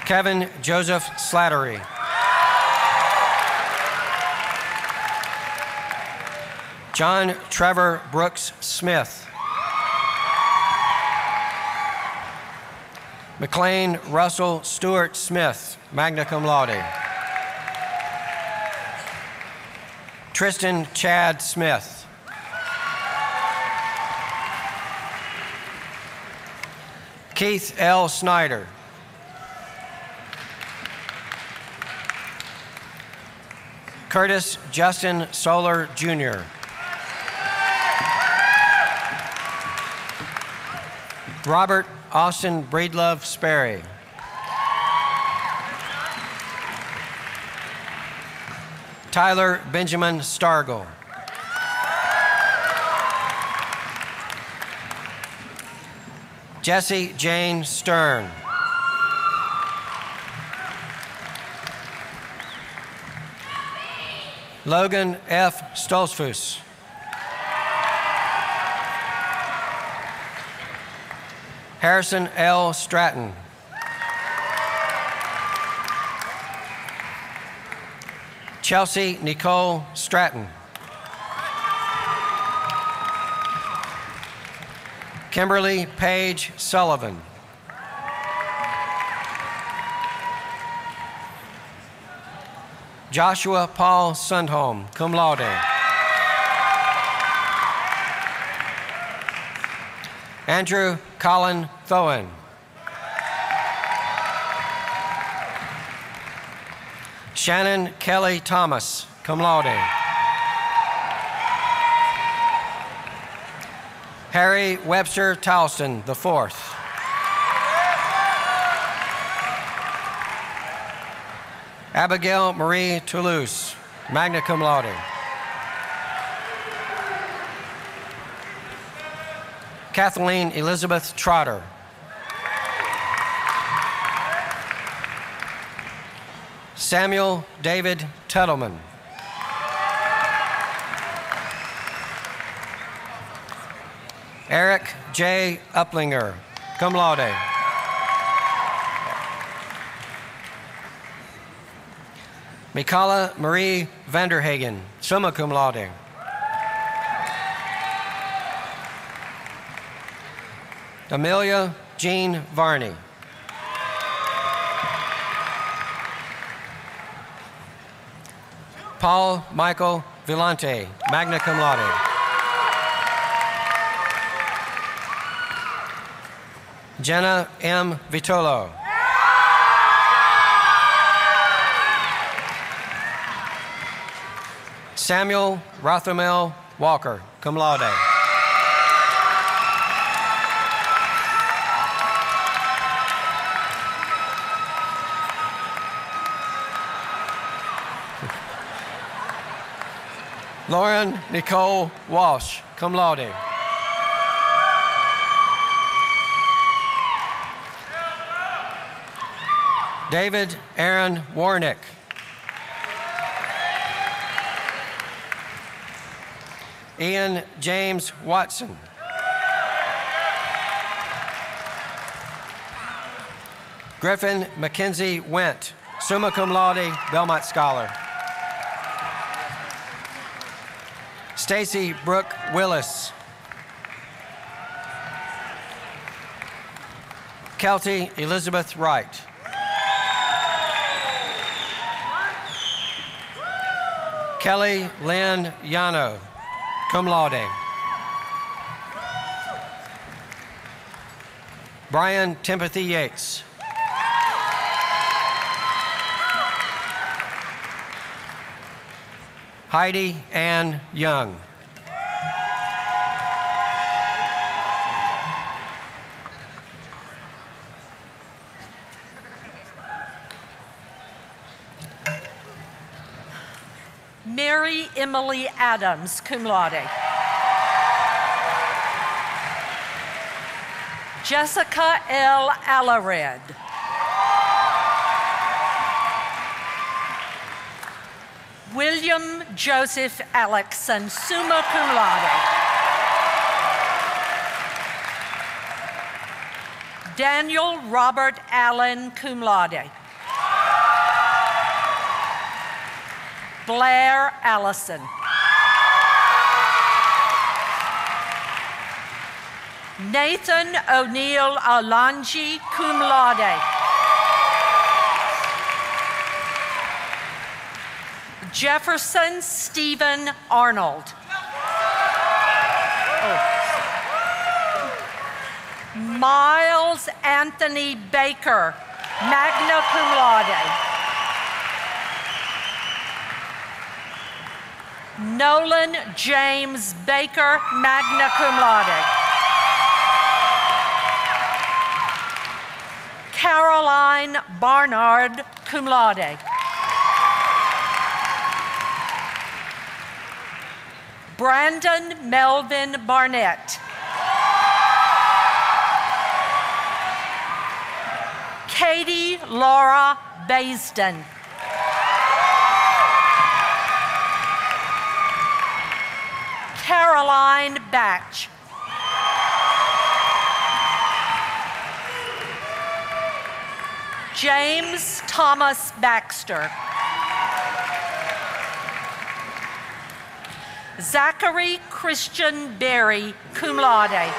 Kevin Joseph Slattery. John Trevor Brooks Smith. McLean Russell Stewart Smith, magna cum laude. Tristan Chad Smith. Keith L. Snyder. Curtis Justin Solar Jr. Robert Austin Breedlove Sperry. Tyler Benjamin Stargle. Jesse Jane Stern. Logan F. Stolzfus. Harrison L. Stratton. Chelsea Nicole Stratton. Kimberly Page Sullivan. Joshua Paul Sundholm, cum laude. Andrew Colin Thoen. Shannon Kelly Thomas, cum laude. Harry Webster Towson the fourth. Abigail Marie Toulouse. magna cum laude. Kathleen Elizabeth Trotter. Samuel David Tuttleman. Eric J. Uplinger, cum laude. Mikala Marie Vanderhagen, summa cum laude. Amelia Jean Varney. Paul Michael Villante, magna cum laude. Jenna M. Vitolo. Samuel Rothamel Walker, cum laude. Lauren Nicole Walsh, cum laude. David Aaron Warnick. Ian James Watson. Griffin Mackenzie Went, summa cum laude, Belmont Scholar. Stacy Brooke Willis. Kelty Elizabeth Wright. Kelly Lynn Yano, cum laude. Brian Timothy Yates. Heidi Ann Young. Mary Emily Adams, cum laude. Jessica L. Alared. William Joseph Alexson, summa cum laude. Daniel Robert Allen, cum laude. Blair Allison. Nathan O'Neill Alanji, cum laude. Jefferson Stephen Arnold. Miles Anthony Baker, magna cum laude. Nolan James Baker, magna cum laude. Caroline Barnard, cum laude. Brandon Melvin Barnett. Katie Laura Baisden. Caroline Batch. James Thomas Baxter. Zachary Christian Berry, cum laude.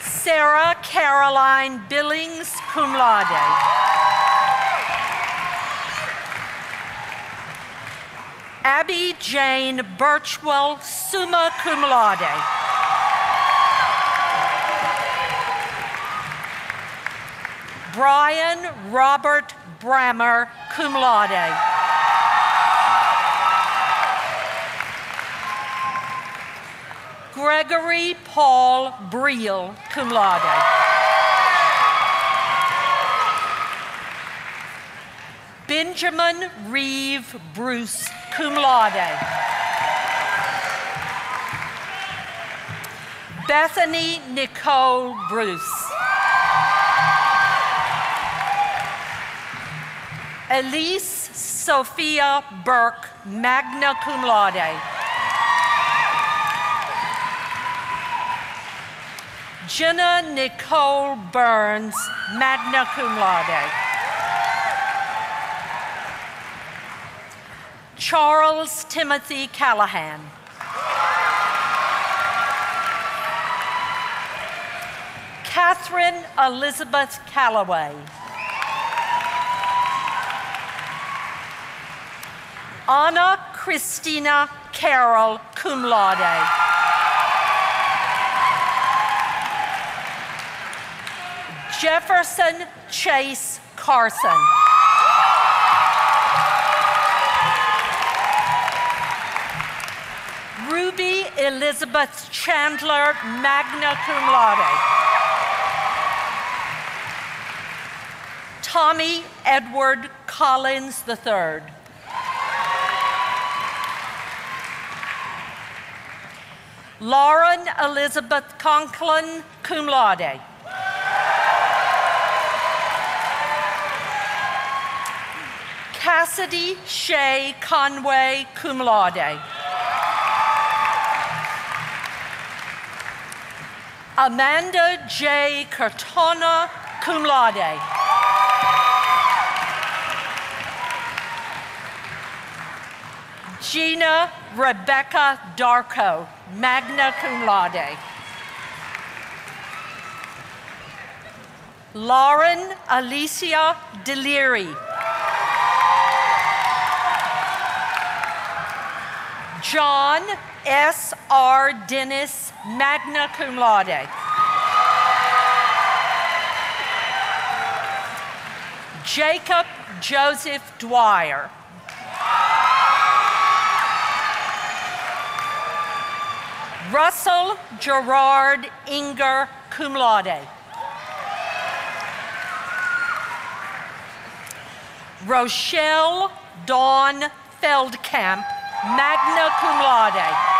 Sarah Caroline Billings, cum laude. Abby Jane Birchwell, summa cum laude. Brian Robert Brammer, cum laude. Gregory Paul Briel, cum laude. Benjamin Reeve Bruce, cum laude. Bethany Nicole Bruce. Elise Sophia Burke, magna cum laude. Jenna Nicole Burns, magna cum laude. Charles Timothy Callahan. Catherine Elizabeth Calloway. Anna Christina Carroll, cum laude. Jefferson Chase Carson. Elizabeth Chandler, magna cum laude. Tommy Edward Collins III. Lauren Elizabeth Conklin, cum laude. Cassidy Shay Conway, cum laude. Amanda J. Cartona, cum laude. Gina Rebecca Darko, magna cum laude. Lauren Alicia Deliri. John S. R. Dennis, magna cum laude. Jacob Joseph Dwyer. Russell Gerard Inger, cum laude. Rochelle Dawn Feldkamp, magna cum laude.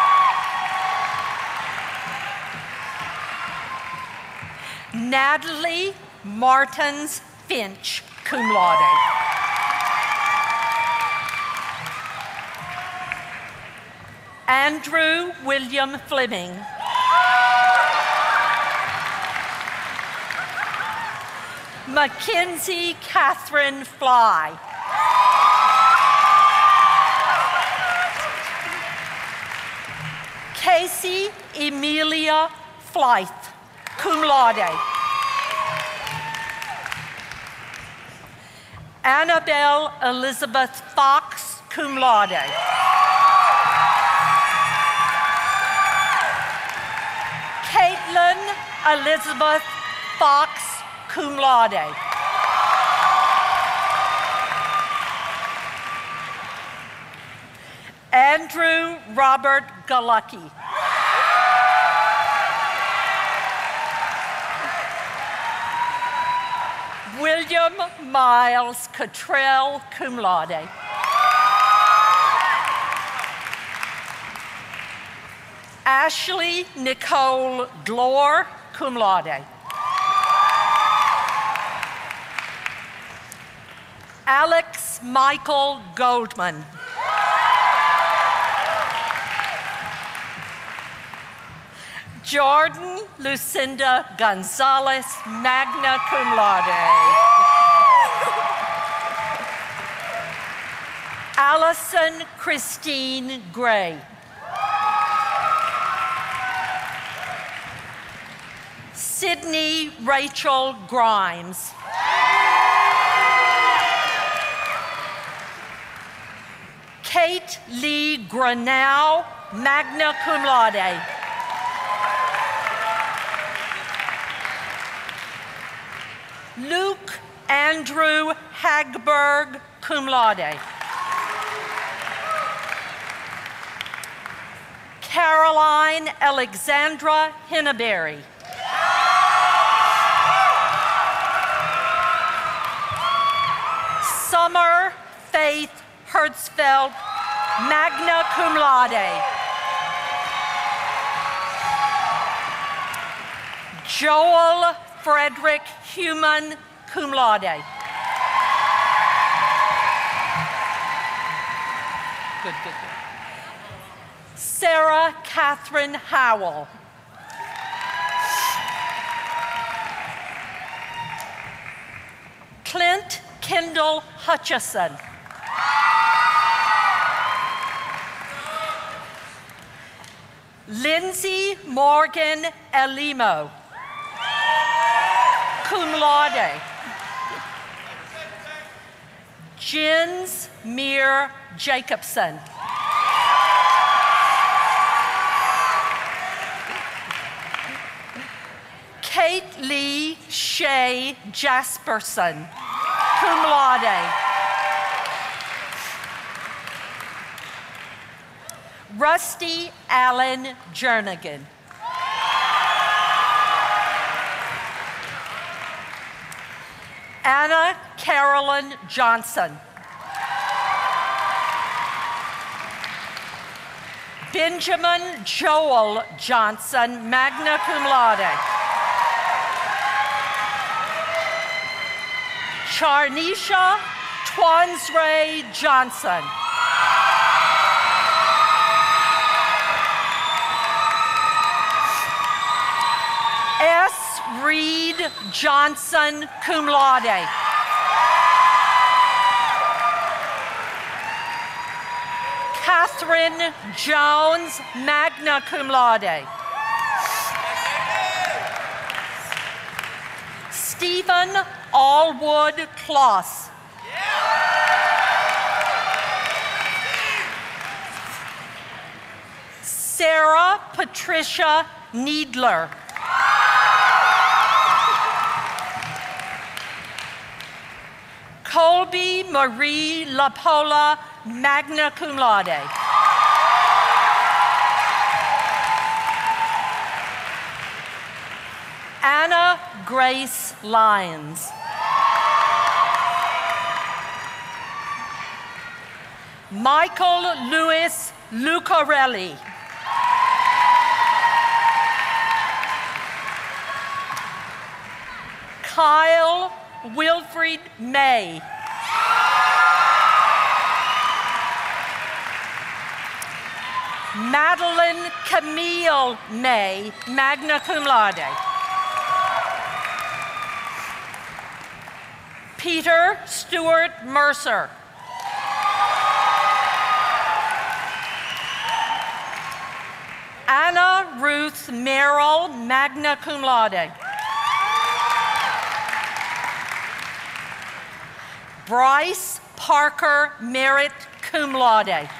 Natalie Martins Finch, cum laude. Andrew William Fleming. Mackenzie Catherine Fly. Casey Emilia Flythe, cum laude. Annabelle Elizabeth Fox, cum laude. Caitlin Elizabeth Fox, cum laude. Andrew Robert Galucky. William Miles Cottrell, cum laude. Ashley Nicole Glore, cum laude. Alex Michael Goldman. Jordan Lucinda Gonzalez, magna cum laude. Allison Christine Gray. Sydney Rachel Grimes. Kate Lee Granow, magna cum laude. Luke Andrew Hagberg, cum laude. Caroline Alexandra Hinneberry. Summer Faith Hertzfeld, magna cum laude. Joel Frederick Human, cum laude. Good, good, good. Sarah Catherine Howell. Clint Kendall Hutchison. Lindsay Morgan Elimo. Cum laude. Jens Mir Jacobson. Kate Lee Shea Jasperson, cum laude. Rusty Allen Jernigan. Anna Carolyn Johnson. Benjamin Joel Johnson, magna cum laude. Charnisha Twansray Johnson. S. Reed Johnson, cum laude. Catherine Jones, magna cum laude. Stephen Allwood Kloss. Sarah Patricia Needler. Colby Marie Lapola, magna cum laude. Grace Lyons. Michael Louis Lucarelli. Kyle Wilfried May. Madeline Camille May, magna cum laude. Peter Stewart Mercer. Anna Ruth Merrill, magna cum laude. Bryce Parker Merritt, cum laude.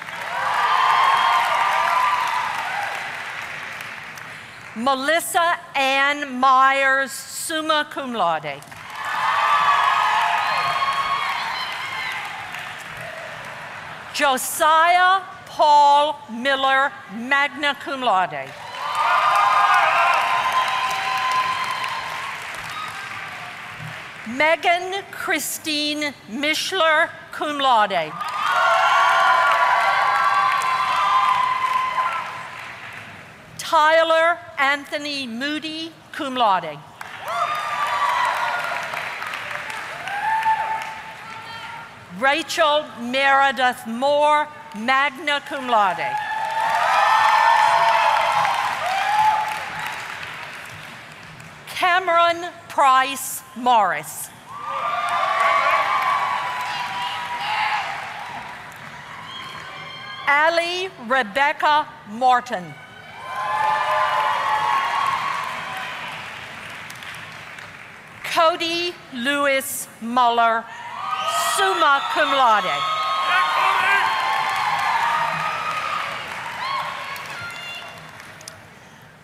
Melissa Ann Myers, summa cum laude. Josiah Paul Miller, magna cum laude. Megan Christine Mishler, cum laude. Tyler Anthony Moody, cum laude. Rachel Meredith Moore, magna cum laude. Cameron Price Morris. Allie Rebecca Morton. Cody Lewis Muller, summa cum laude.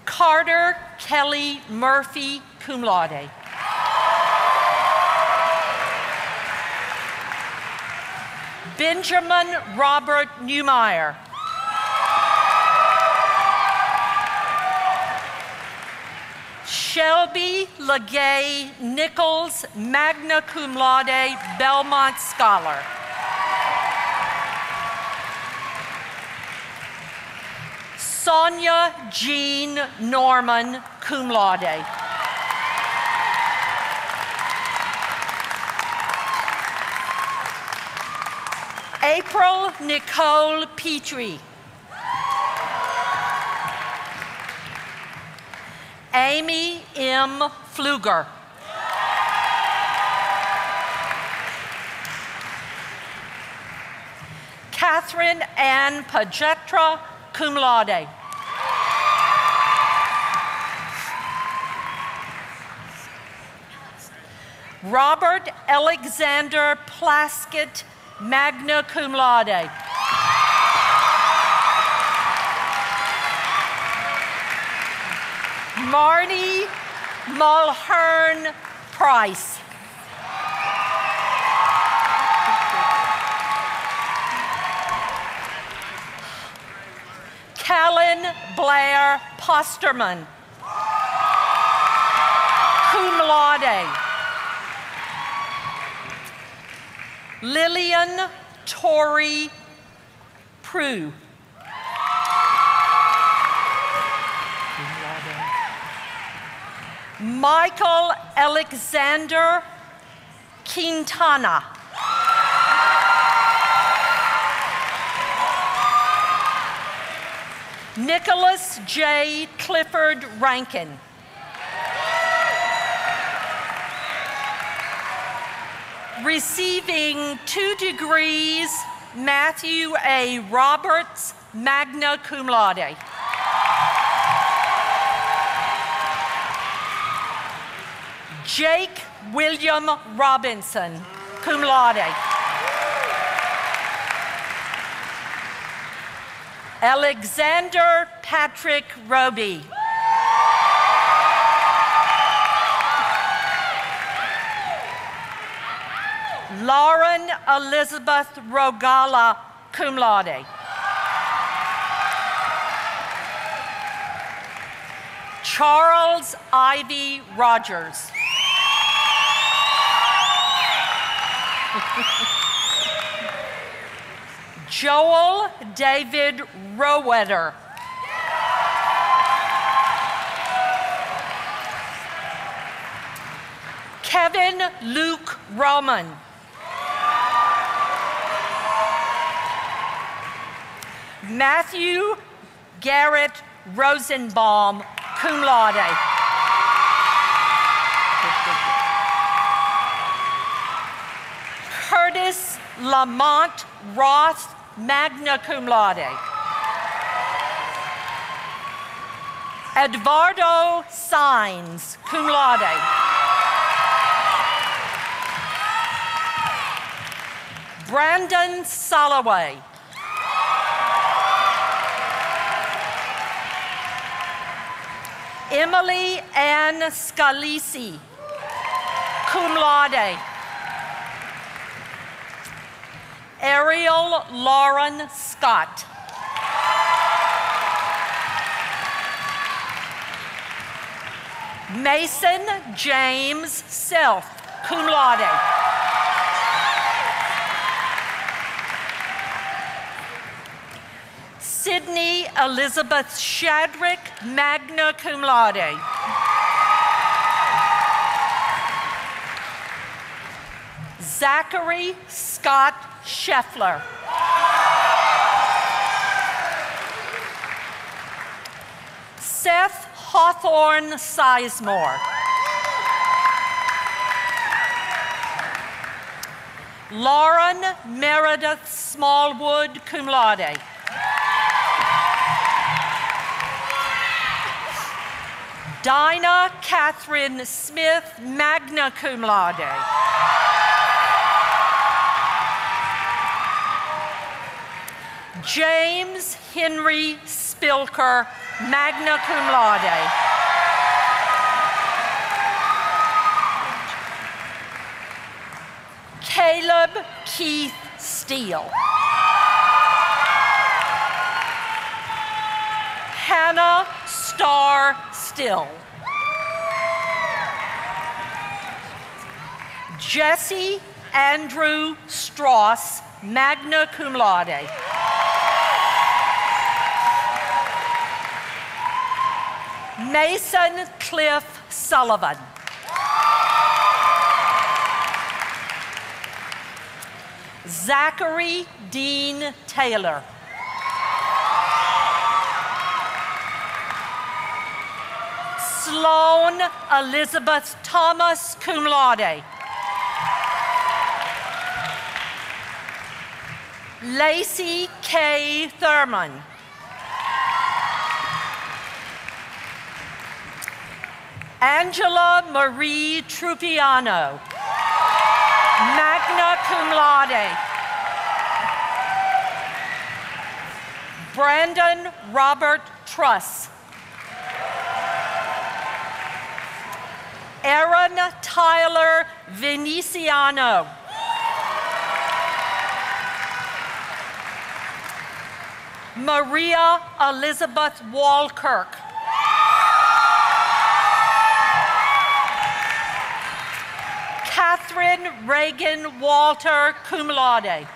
Carter Kelly Murphy, cum laude. Benjamin Robert Newmeyer. Shelby Legay Nichols, magna cum laude, Belmont Scholar. Sonia Jean Norman, cum laude. April Nicole Petrie. Amy M. Pfluger. Catherine Ann Pajetra, cum laude. Robert Alexander Plaskett, magna cum laude. Marty Mulhern Price. Callan Blair Posterman. Cum laude. Lillian Tori Prue. Michael Alexander Quintana. Nicholas J. Clifford Rankin. Receiving two degrees, Matthew A. Roberts, magna cum laude. Jake William Robinson, cum laude. Alexander Patrick Roby. Lauren Elizabeth Rogala, cum laude. Charles Ivy Rogers. Joel David Rowetter. Kevin Luke Roman. Matthew Garrett Rosenbaum, cum laude. Curtis Lamont Roth, magna cum laude. Eduardo Signs, cum laude. Brandon Soloway. Emily Ann Scalisi, cum laude. Ariel Lauren Scott. Mason James Self, cum laude. Sydney Elizabeth Shadrick, magna cum laude. Zachary Scott Scheffler. Seth Hawthorne Sizemore. Lauren Meredith Smallwood, cum laude. Dinah Catherine Smith, magna cum laude. James Henry Spilker, magna cum laude. Caleb Keith Steele. Hannah Starr Still. Jesse Andrew Strauss, magna cum laude. Mason Cliff Sullivan. Zachary Dean Taylor. Sloan Elizabeth Thomas, cum laude. Lacey K. Thurman. Angela Marie Trupiano, magna cum laude. Brandon Robert Truss. Aaron Tyler Veneciano. Maria Elizabeth Walkirk. Reagan Walter, cum laude.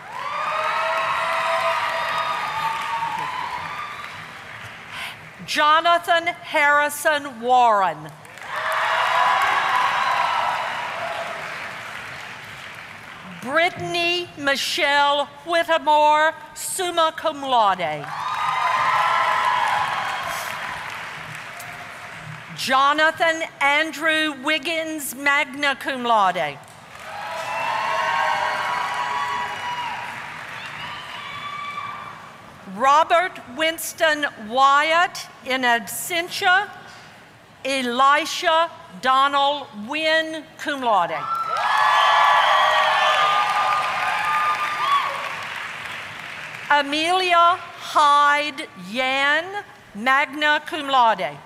Jonathan Harrison Warren. Brittany Michelle Whittemore, summa cum laude. Jonathan Andrew Wiggins, magna cum laude. Robert Winston Wyatt in absentia. Elisha Donald Wynn, cum laude. Amelia Hyde Yan, magna cum laude.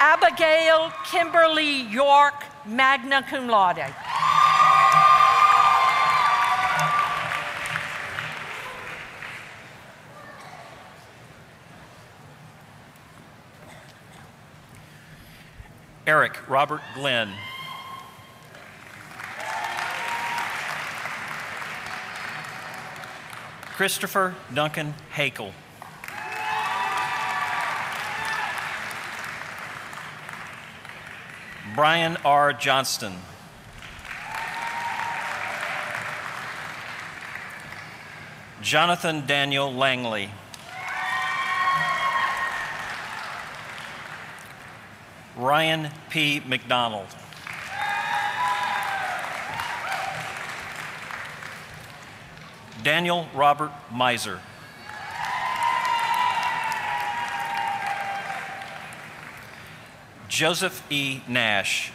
Abigail Kimberly York, magna cum laude. Eric Robert Glenn. Christopher Duncan Hakel. Brian R. Johnston. Jonathan Daniel Langley. Ryan P. McDonald. Daniel Robert Miser. Joseph E. Nash.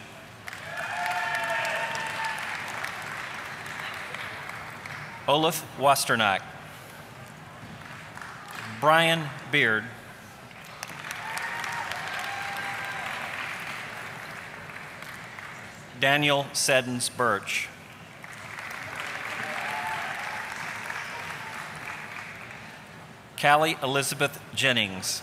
Olaf Wasternack. Brian Beard. Daniel Seddons Birch. Callie Elizabeth Jennings.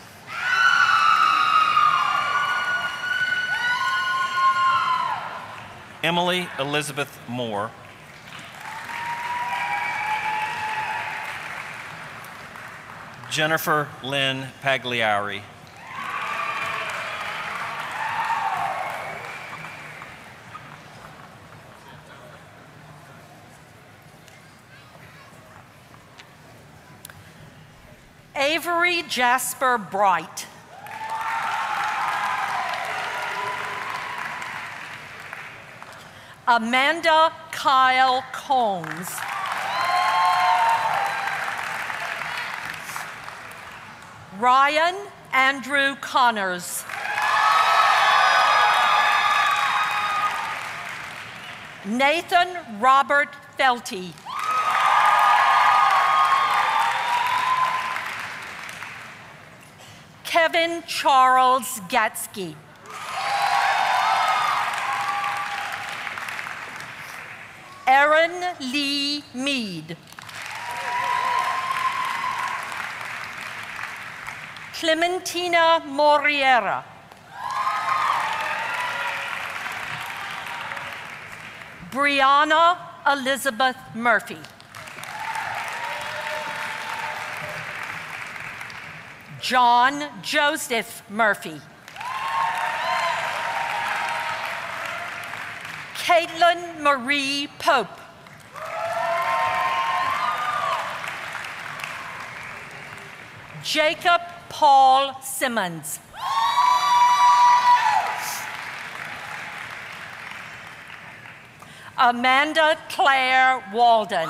Emily Elizabeth Moore. Jennifer Lynn Pagliari. Jasper Bright. Amanda Kyle Combs. Ryan Andrew Connors. Nathan Robert Felty. Charles Getsky. Aaron Lee Mead. Clementina Moriera. Brianna Elizabeth Murphy. John Joseph Murphy. Caitlin Marie Pope. Jacob Paul Simmons. Amanda Claire Walden.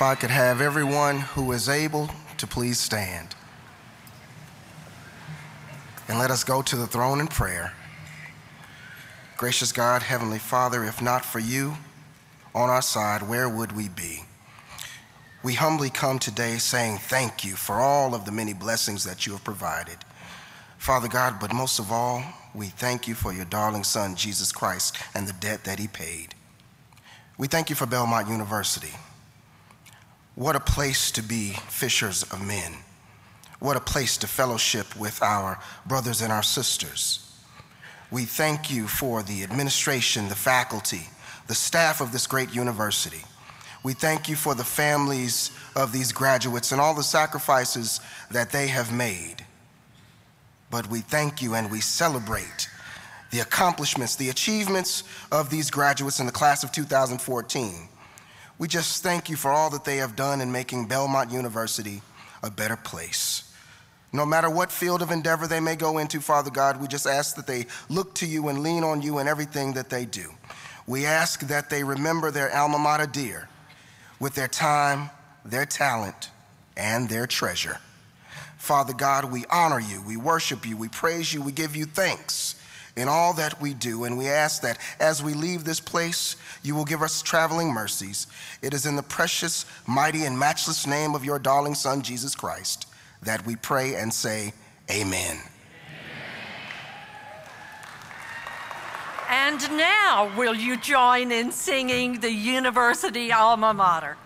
If I could have everyone who is able to please stand. And let us go to the throne in prayer. Gracious God, Heavenly Father, if not for you on our side, where would we be? We humbly come today saying thank you for all of the many blessings that you have provided. Father God, but most of all, we thank you for your darling Son, Jesus Christ, and the debt that he paid. We thank you for Belmont University. What a place to be fishers of men. What a place to fellowship with our brothers and our sisters. We thank you for the administration, the faculty, the staff of this great university. We thank you for the families of these graduates and all the sacrifices that they have made. But we thank you and we celebrate the accomplishments, the achievements of these graduates in the class of 2014. We just thank you for all that they have done in making Belmont University a better place. No matter what field of endeavor they may go into, Father God, we just ask that they look to you and lean on you in everything that they do. We ask that they remember their alma mater dear with their time, their talent, and their treasure. Father God, we honor you, we worship you, we praise you, we give you thanks in all that we do. And we ask that as we leave this place, you will give us traveling mercies. It is in the precious, mighty, and matchless name of your darling Son, Jesus Christ, that we pray and say, Amen. And now, will you join in singing the University Alma Mater?